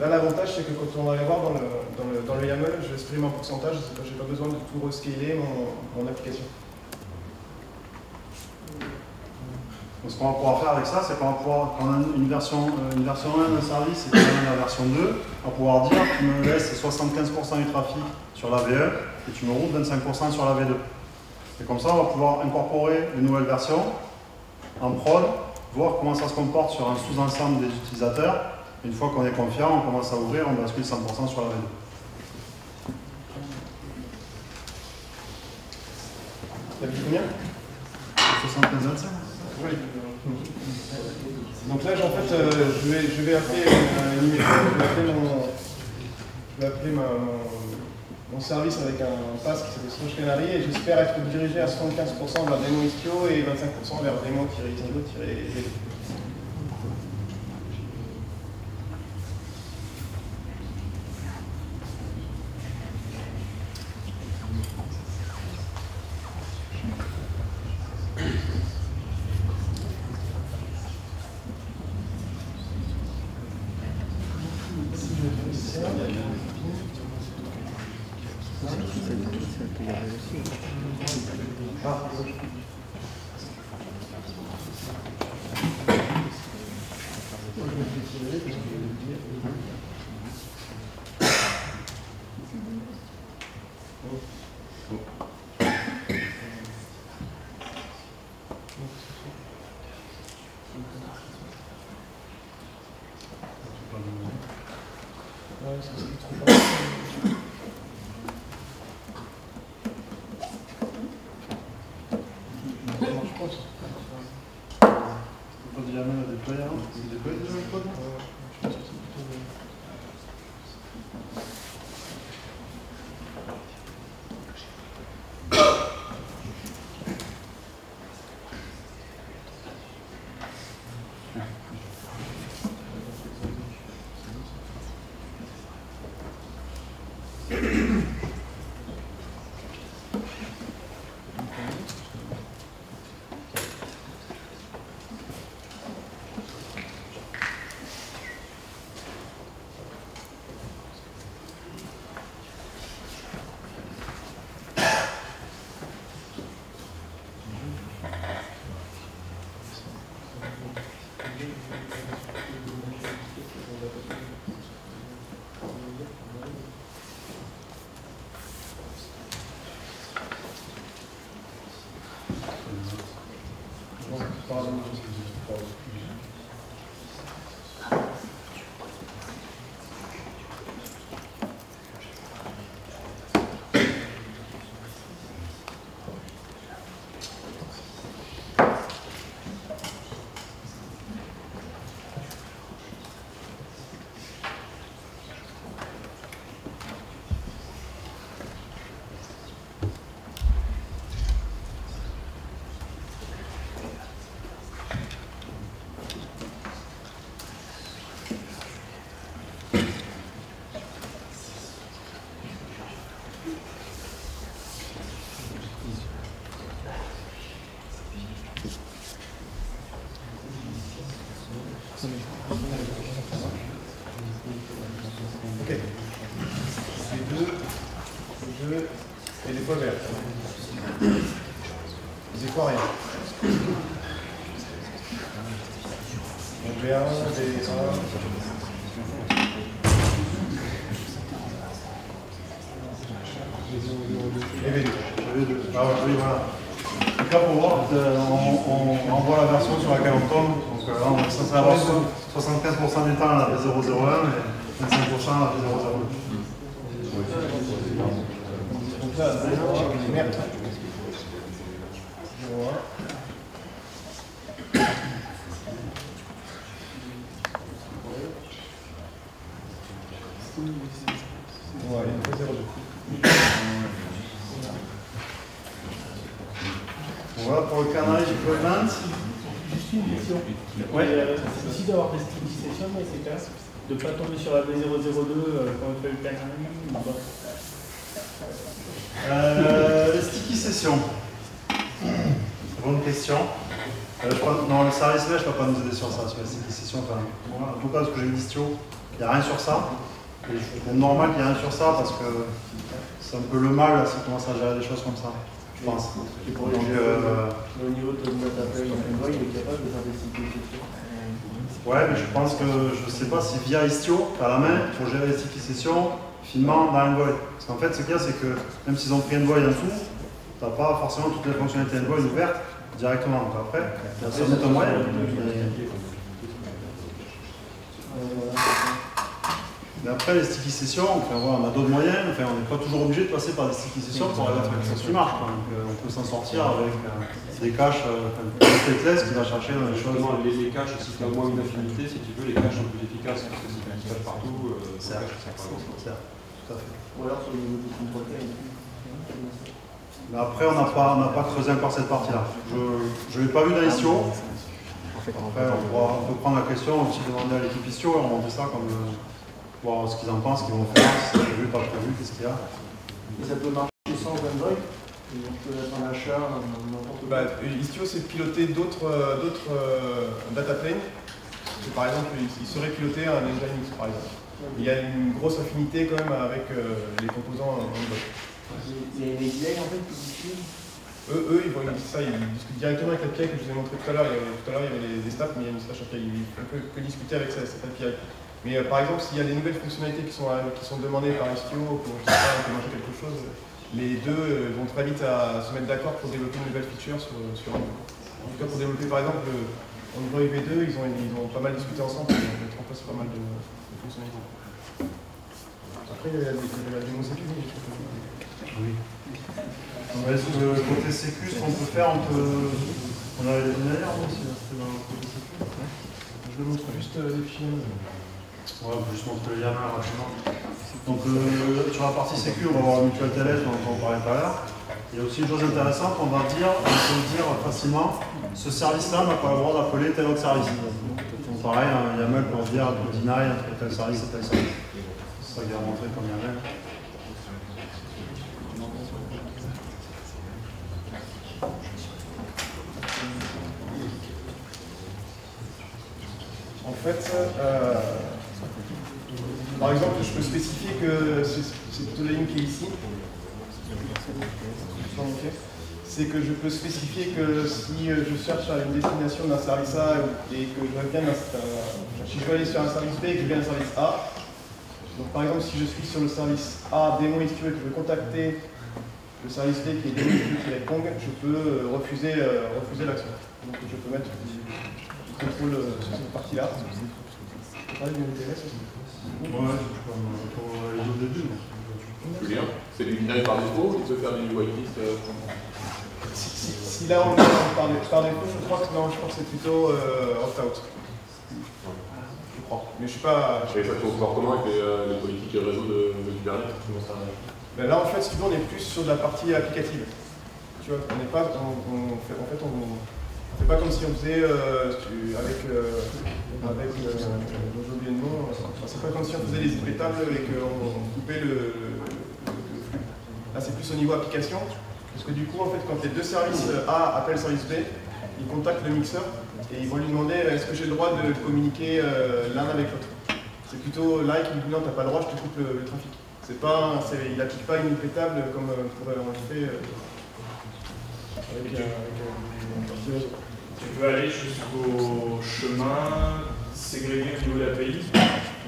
Là, l'avantage, c'est que quand on va aller voir dans le, dans le, dans le YAML, je exprime un pourcentage, que j'ai pas besoin de tout rescaler mon, mon application. Donc, ce qu'on va pouvoir faire avec ça, c'est qu'on va pouvoir, quand une version, euh, une version 1 d'un service et la version 2, on va pouvoir dire tu me laisses 75% du trafic sur la V1 et tu me routes 25% sur la V2. Et comme ça, on va pouvoir incorporer une nouvelle version en prod, voir comment ça se comporte sur un sous-ensemble des utilisateurs. Une fois qu'on est confiant, on commence à ouvrir, on bascule 100% sur la V2. T'as vu combien 75 Oui. Donc là, en fait, euh, je, vais, je vais appeler euh, je vais appeler mon, je vais appeler ma- mon, mon service avec un pass qui s'appelle Slush Canary et j'espère être dirigé à 75% vers démo Istio et 25% vers démo-istio-vélo. Pour euh, on, on envoie la version sur laquelle on tombe. Donc euh, là, on est censé avoir 75% du temps à la V001 et 25% à la V002. Donc là, merde. Voilà. Ouais, il y a 0,2. Voilà pour le canal deployment. Juste une question. Ouais. Euh, C'est difficile d'avoir des stabilisations dans ces cas, de ne pas tomber sur la B002 euh, quand on fait le pas Euh, les sticky sessions. Bonne question. Euh, non, le service mesh ne va pas nous aider sur ça, sur les sticky. Enfin, moi, en tout cas, ce que j'ai eu d'Istio, il n'y a rien sur ça. Et je trouve normal qu'il n'y ait rien sur ça parce que c'est un peu le mal si on commence à gérer des choses comme ça, je pense. Et pour Donc, euh, Mais au niveau de notre appel, Envoy, il est capable de faire des simplifications. ouais, mais je pense que je ne sais pas si via Istio, à la main, pour gérer les sessions, finement dans Envoy. Parce qu'en fait, ce qu'il y a, c'est que même s'ils ont pris Envoy en dessous, tu n'as pas forcément toutes les fonctionnalités Envoy ouvertes directement. Donc après, doute un moyen. Mais après, les sticky sessions, enfin, voilà, on a d'autres moyens, enfin, on n'est pas toujours obligé de passer par des sticky sessions pour avoir quelque chose qui marche. quoi. Donc, euh, on peut s'en sortir avec euh, des caches, euh, enfin, qui va chercher dans les choses. Les, les caches, si tu as moins une affinité, si tu veux, les caches sont plus efficaces. Parce que si tu caches partout, euh, c'est certes, tout à fait. Ou alors sur le niveau du contrôle plane. Mais après, on n'a pas, on n'a pas creusé encore cette partie-là. Je ne l'ai pas vu dans Istio. Après, on, pourra- on peut prendre la question, aussi demander à l'équipe Istio et remonter ça comme. Euh, voir ce qu'ils en pensent, ce qu'ils vont faire, si c'est prévu, pas prévu, qu'est-ce qu'il y a. Et ça peut marcher sans Envoy. Et on peut mettre un achat, un- n'importe quoi. Bah, Istio, c'est de piloter d'autres euh, d'autres, euh, data planes. Par exemple, il il serait piloté un Nginx, par exemple. Il y a une grosse affinité quand même avec euh, les composants Envoy. Il y a une API en fait qui diffuse. Eux, eux, ils vont ça, ils discutent directement avec l'API que je vous ai montré tout à l'heure. Tout à l'heure, il y avait les, des stats, mais il y a une slash API. Ils ne peut que discuter avec cette API. Mais euh, par exemple, s'il y a des nouvelles fonctionnalités qui sont, euh, qui sont demandées par Istio, pour je sais pas, on peut manger quelque chose, les deux euh, vont très vite à se mettre d'accord pour développer une nouvelle feature sur, sur Android. En tout cas, pour développer par exemple le Android V2, ils ont, ils ont pas mal discuté ensemble pour mettre en place pas mal de, de fonctionnalités. Après, il y a la, a démo sécu, Oui. Est-ce que côté sécu, ce qu'on peut faire, on peut. On aussi, là, c'était dans le côté sécu. Je vous montre juste les fichiers. Ouais, juste montrer le Yammer rapidement. Donc euh, sur la partie sécu, on va voir le mutual TLS dont on parlait tout à l'heure. Il y a aussi une chose intéressante, on va dire, on peut dire facilement, ce service-là n'a pas le droit d'appeler tel autre service. Donc pareil, un YAML pour dire pour deny entre tel service et tel service. C'est ça qu'il a montré comme YAML. En fait, euh, par exemple, je peux spécifier que c'est la ligne qui est ici. C'est que je peux spécifier que si je cherche à une destination d'un service A et que je viens d'un euh, si je veux aller sur un service B et que je viens d'un service A, donc par exemple si je suis sur le service A démon SQL et que je veux contacter le service B qui est démon SQL Pong, je peux euh, refuser, euh, refuser l'action. Donc je peux mettre du, contrôle sur cette partie-là. Julien, c'est du binaire par défaut ou tu veux faire du whitelist euh, Si, si, si là on est par, par défaut, je crois que non, je que c'est plutôt euh, opt-out. Je crois. Mais je suis pas. Et ça se comporte comment avec les, euh, les politiques et réseaux de, de Kubernetes Ben là en fait, si tu veux, on est plus sur de la partie applicative. Tu vois, on n'est pas. On, on fait, en fait, on, fait pas comme si on faisait euh, avec. Euh, avec euh, c'est pas comme si on faisait tables et qu'on coupait le, flux. Là, c'est plus au niveau application. Parce que du coup, en fait, quand les deux services A appellent service B, ils contactent le mixeur et ils vont lui demander est-ce que j'ai le droit de communiquer euh, l'un avec l'autre. C'est plutôt là qui dit non, t'as pas le droit, je te coupe le, trafic. C'est pas, c'est- il n'applique pas une IP table comme euh, on le fait euh, avec, avec Tu peux aller jusqu'au chemin ségrégué au niveau de l'API,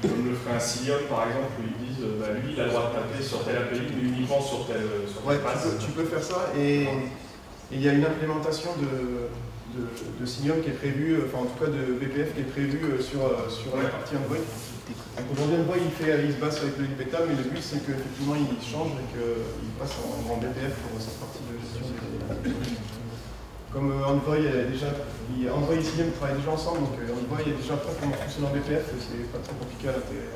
comme le ferait un Cilium par exemple, où ils disent bah, lui il a le droit de taper sur telle API, mais uniquement sur telle, sur Ouais, tu peux, tu peux faire ça. Et il y a une implémentation de, de, de Cilium qui est prévue, euh, enfin en tout cas de BPF qui est prévue euh, sur, euh, sur la partie Android. Aujourd'hui Android il, fait, se base avec le table, mais le but c'est qu'effectivement il change et qu'il passe en, en BPF pour cette partie de gestion. des Comme euh, Envoy est déjà, Envoy et Cilium travaillent déjà ensemble, donc euh, Envoy est déjà prêt pour fonctionner en BPF, c'est pas très compliqué à l'intégrer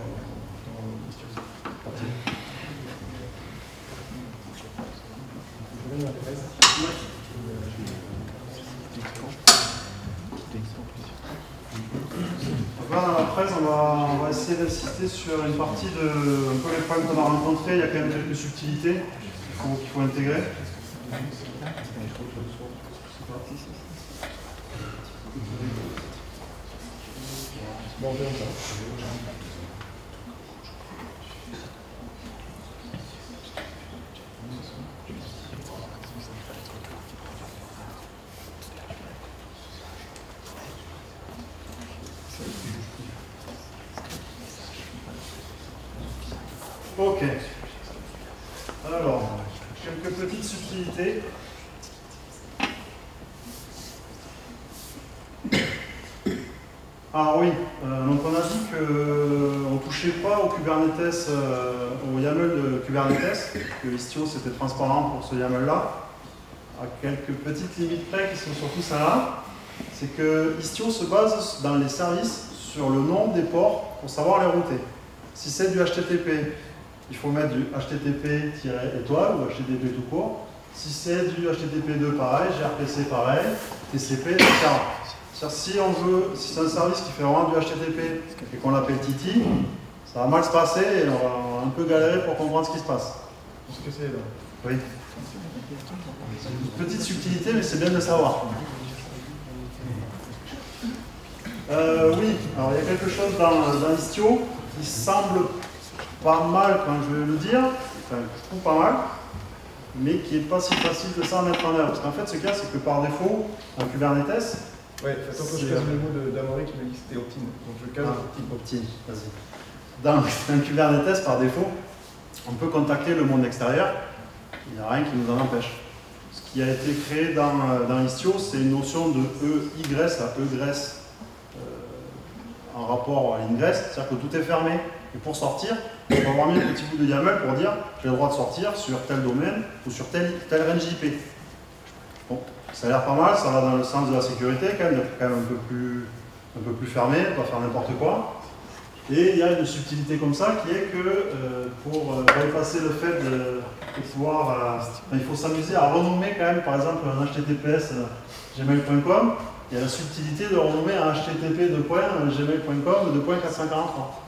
la presse, on va, on va essayer d'insister sur une partie de un peu les problèmes qu'on a rencontrés. Il y a quand même quelques subtilités qu'il faut intégrer. Ok. Alors, quelques petites subtilités. Ah oui, euh, donc on a dit qu'on ne touchait pas au Kubernetes, euh, YAML de Kubernetes, que Istio c'était transparent pour ce YAML-là, à quelques petites limites près qui sont surtout ça-là, c'est que Istio se base dans les services sur le nombre des ports pour savoir les router. Si c'est du HTTP, il faut mettre du HTTP-étoile ou HTTP tout court. Si c'est du HTTP2, pareil, gRPC, pareil, TCP, etc. Si on veut, si c'est un service qui fait vraiment du HTTP et qu'on l'appelle Titi, ça va mal se passer et on va un peu galérer pour comprendre ce qui se passe. Ce que c'est là. Oui. C'est une petite subtilité, mais c'est bien de le savoir. Euh, oui, alors il y a quelque chose dans, dans Istio qui semble pas mal quand je vais le dire, enfin, je trouve pas mal, mais qui n'est pas si facile que ça à mettre en œuvre. Parce qu'en fait, ce a, c'est que par défaut, en Kubernetes, Ouais, fais attention que je casse euh, le mot d'Amaury qui m'a dit que c'était Optine. Donc je casse Ah, Optine. Vas-y. Dans un Kubernetes, par défaut, on peut contacter le monde extérieur. Il n'y a rien qui nous en empêche. Ce qui a été créé dans, euh, dans Istio, c'est une notion de E-Y, la E-gress, euh, en rapport à l'ingress, c'est-à-dire que tout est fermé. Et pour sortir, on va avoir mis un petit bout de YAML pour dire j'ai le droit de sortir sur tel domaine ou sur tel, tel range IP. Ça a l'air pas mal, ça va dans le sens de la sécurité quand même, d'être quand même un peu plus, un peu plus fermé, pas faire n'importe quoi. Et il y a une subtilité comme ça qui est que euh, pour euh, bypasser le fait de, pouvoir. euh, il faut s'amuser à renommer quand même, par exemple, un HTTPS euh, gmail.com. Il y a la subtilité de renommer un HTTP de gmail.com de point 443.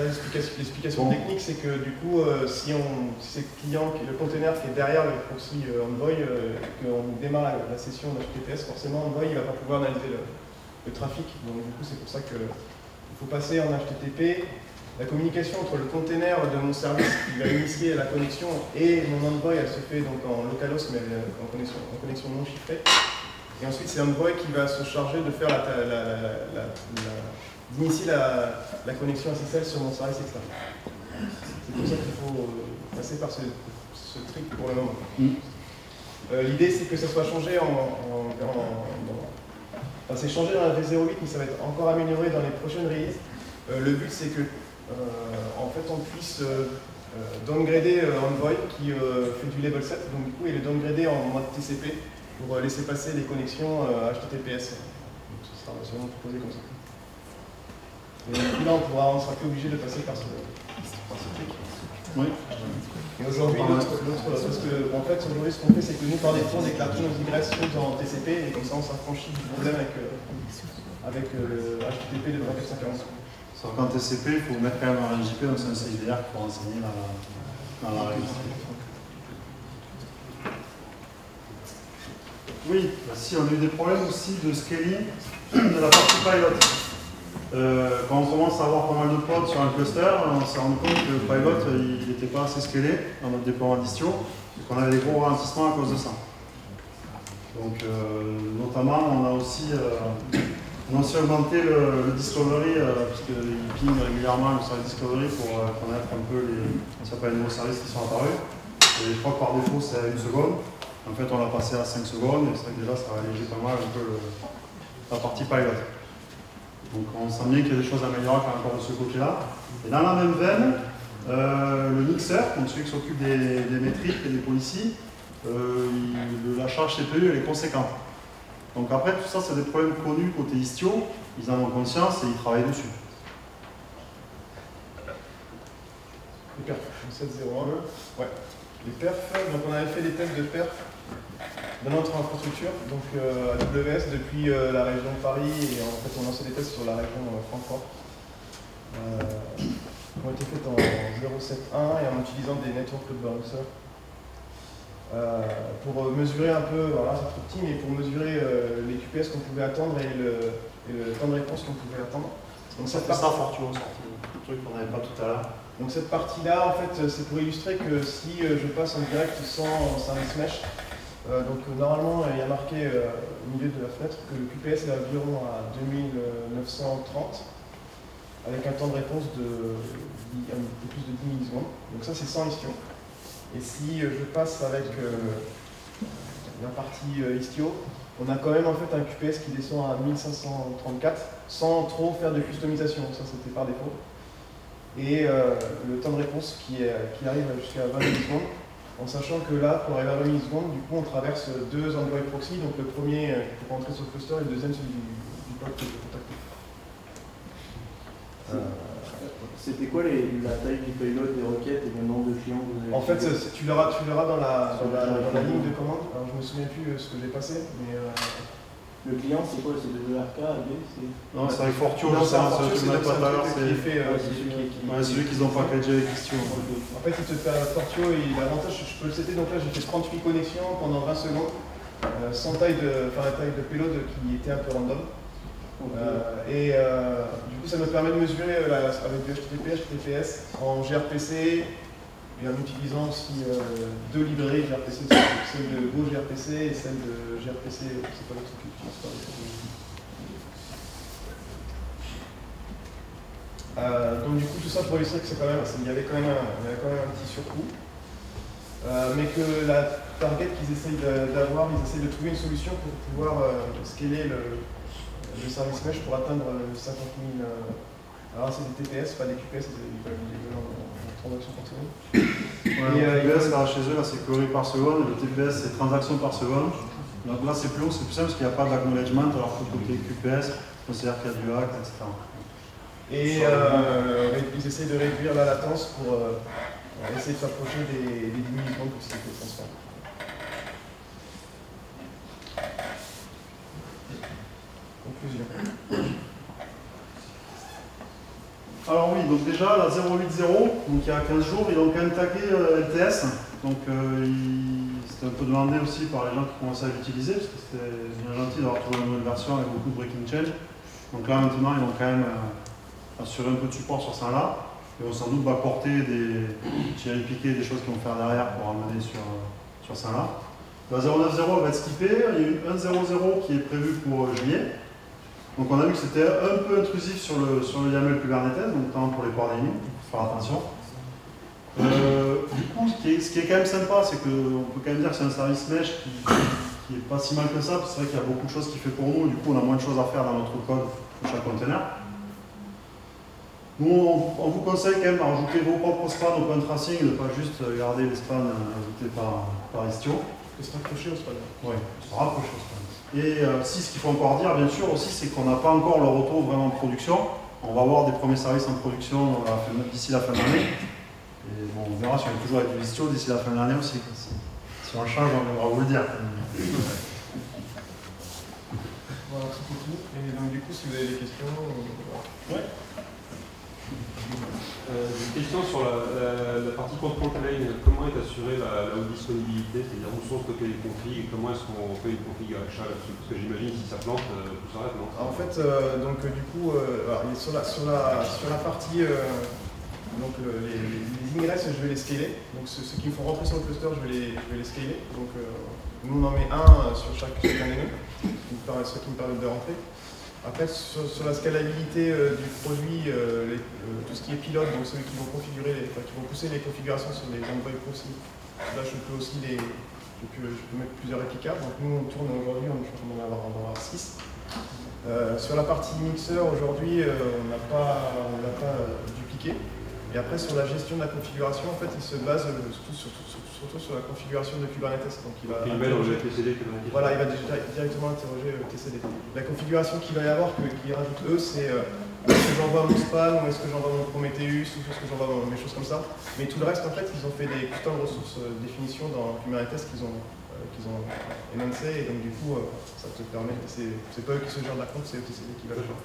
L'explication Bon. technique, c'est que du coup, euh, si, on, si c'est le client, le container qui est derrière le proxy euh, Envoy, euh, qu'on démarre la, la session d'HTTPS, forcément Envoy il va pas pouvoir analyser le, le trafic. Donc du coup, c'est pour ça que il faut passer en HTTP. La communication entre le container de mon service qui va initier la connexion et mon Envoy, elle se fait donc en localhost, mais en connexion, en connexion non chiffrée. Et ensuite, c'est Envoy qui va se charger de faire la, la, la, la- la- connexion SSL sur mon service externe. C'est pour ça qu'il faut euh, passer par ce, ce truc pour le moment. Mm. Euh, L'idée, c'est que ça soit changé en. en- en- dans- enfin, c'est changé dans la V08, mais ça va être encore amélioré dans les prochaines releases. Euh, le but, c'est que, en fait, on puisse downgrader Envoy qui fait du level 7, donc du coup, il est downgradé en mode TCP pour laisser passer les connexions HTTPS. Donc, ce sera sûrement proposé comme ça. Et coup, là, on, pourra, on sera plus obligé de passer par ce, par ce truc. Oui. Et aujourd'hui, l'autre, parce que en fait, aujourd'hui, ce qu'on fait, c'est que nous, par défaut, on déclare tous nos tous en TCP, et comme ça, on s'affranchit du problème avec, euh, avec euh, le HTTP de 2440. Sauf qu'en TCP, il faut mettre quand même un RGP, donc c'est un CIDR pour enseigner dans la, dans la règle. Oui, bah si, on a eu des problèmes aussi de scaling de la partie pilot. Euh, quand on commence à avoir pas mal de pods sur un cluster, on s'est rendu compte que Pilot il n'était pas assez scalé dans notre déploiement d'istio et qu'on avait des gros ralentissements à cause de ça. Donc euh, notamment on a aussi, euh, on a aussi augmenté le, discovery euh, puisqu'il ping régulièrement le service discovery pour euh, connaître un peu les, les nouveaux services qui sont apparus. Et je crois que par défaut c'est à une seconde. En fait on l'a passé à 5 secondes et c'est vrai que déjà ça a allégé pas mal un peu la partie pilot. Donc on sent bien qu'il y a des choses à améliorer par rapport de ce côté-là. Et dans la même veine, euh, le mixeur, donc celui qui s'occupe des, des métriques et des policies, euh, il- la charge CPU est conséquente. Donc après tout ça c'est des problèmes connus côté Istio, ils en ont conscience et ils travaillent dessus. Les perfs, 701. Ouais. Les perfs, donc on avait fait des tests de perfs dans notre infrastructure, donc euh, AWS depuis euh, la région de Paris et en fait on lançait des tests sur la région euh, Francfort. Qui ont été faites en 0.7.1 et en utilisant des network load balancers. Pour mesurer un peu, voilà c'est trop petit, mais pour mesurer les QPS qu'on pouvait attendre et le, et le temps de réponse qu'on pouvait attendre. Donc cette ça partie- sorti, le truc qu'on n'avait pas tout à l'heure. donc cette partie-là, en fait, c'est pour illustrer que si je passe en direct sans service mesh, euh, donc euh, normalement il y a marqué euh, au milieu de la fenêtre que le QPS est environ à 2930 avec un temps de réponse de plus de 10 millisecondes. Donc ça c'est sans Istio. Et si euh, je passe avec euh, la partie euh, Istio, on a quand même en fait un QPS qui descend à 1534 sans trop faire de customisation. Ça c'était par défaut et euh, le temps de réponse qui, arrive jusqu'à 20 millisecondes, en sachant que là, pour arriver à 20 millisecondes, du coup, on traverse deux Android proxy, donc le premier euh, pour rentrer sur le cluster et le deuxième celui du, que je vais contacter. Euh, C'était quoi les- la taille du payload des requêtes et le nombre de clients que vous avez en fait, tu l'auras dans, la, dans, la, le- dans la ligne de commande. Alors, je me souviens plus euh, ce que j'ai passé, mais euh, Le client, c'est quoi? C'est AB c'est... Non, c'est avec Fortio, non, je c'est sais, un pas truc c'est fait. euh, Ouais, c'est celui qu'ils ont packagé avec Istio. En fait, il te fait un Fortio et l'avantage, je peux le citer, donc là j'ai fait 38 connexions pendant 20 secondes, euh, sans taille de, enfin taille de payload qui était un peu random. Euh, et du coup, ça me permet de mesurer avec du HTTP, HTTPS en gRPC et en utilisant aussi euh, deux librairies gRPC, celle de Go gRPC et celle de gRPC, c'est pas l'autre qui. Euh, donc du coup tout ça pour illustrer que c'est quand même, il y avait quand même un, quand même un petit surcoût, Euh, mais que la target qu'ils essayent d'avoir, ils essayent de trouver une solution pour pouvoir scaler le, service mesh pour atteindre euh, 50 000. euh, alors c'est des TPS, pas des QPS, c'est des, ils veulent ils veulent en, en transaction par seconde. Ouais, Et, euh, le TPS, là, chez eux, là, c'est query par seconde, le TPS, c'est transaction par seconde. Donc là, c'est plus long, c'est plus simple parce qu'il n'y a pas d'acknowledgement, alors que côté QPS, on considère qu'il y a du hack, etc. Et euh, ils essayent de réduire la latence pour euh, essayer de s'approcher des, des 10 millisecondes que c'est le transfert. Conclusion. Alors oui, donc déjà, la 080, donc il y a 15 jours, ils ont quand même taqué euh, LTS. Donc euh, c'était un peu demandé aussi par les gens qui commençaient à l'utiliser, parce que c'était bien gentil d'avoir trouvé une nouvelle version avec beaucoup de breaking change. Donc là maintenant, ils ont quand même euh, assuré un peu de support sur ça là. Ils vont sans doute bah, porter des cherry piquer des choses qu'ils vont faire derrière pour amener sur, sur ça là. La 090 va être skippée, il y a eu 1.0.0 qui est prévu pour euh, juillet. Donc on a vu que c'était un peu intrusif sur le, sur le YAML Kubernetes, donc notamment pour les ports naming, il faut faire attention. Euh, du coup, ce qui, est, ce qui est quand même sympa, c'est qu'on peut quand même dire que c'est un service mesh qui, qui est pas si mal que ça, parce que c'est vrai qu'il y a beaucoup de choses qui fait pour nous, du coup on a moins de choses à faire dans notre code pour chaque container. Nous, on, on vous conseille quand même de rajouter vos propres spans open tracing et de ne pas juste garder les spans euh, ajoutés par, par Istio. Que c'est accroché au span. Oui, se rapprocher au span. Et euh, si, ce qu'il faut encore dire, bien sûr, aussi, c'est qu'on n'a pas encore le retour vraiment de production. On va avoir des premiers services en production fin- d'ici la fin de l'année. Et bon, on verra si on est toujours avec du Istio d'ici la fin de l'année aussi. Si, si on change, on viendra vous le dire. Voilà, c'était tout. Et donc du coup, si vous avez des questions, euh, voilà. Euh, une question sur la, la- la partie control plane. Comment est assurée la, haute disponibilité C'est-à-dire où sont stockés les configs et comment est-ce qu'on fait une config achat là-dessus? Parce que j'imagine si ça plante, euh, tout s'arrête, non? Alors, en fait, euh, donc euh, du coup, sur, la, sur, la, sur la partie, donc le- les, les, les ingress, je vais les scaler. Donc ceux, qui me font rentrer sur le cluster, je vais les, scaler. Donc nous on en met un sur chaque, permet- ceux qui me permettent de rentrer. Après, sur, sur la scalabilité euh, du produit, euh, euh, tout ce qui est pilote, donc ceux qui vont configurer, qui vont pousser les configurations sur les envoys possibles. Là, je peux aussi les, je peux, mettre plusieurs réplicas. Donc nous, on tourne aujourd'hui, on est en avoir, d'en avoir 6. Euh, sur la partie mixeur, aujourd'hui, on n'a pas, on pas dupliqué. Et après, sur la gestion de la configuration, en fait, il se base euh, surtout, surtout- surtout- sur la configuration de Kubernetes. Donc, il va interroger- TCD voilà, il va directement interroger le TCD. La configuration qu'il va y avoir, que- qu'ils rajoutent eux, c'est euh, est-ce que j'envoie mon span, ou est-ce que j'envoie mon Prometheus, ou est-ce que j'envoie mes choses comme ça. Mais tout le reste, en fait, ils ont fait des custom ressources euh, définitions dans Kubernetes qu'ils ont, euh, qu'ils ont énoncé, et donc du coup, euh, ça te permet, c'est c'est pas eux qui se gèrent de la compte, c'est le TCD qui va le faire.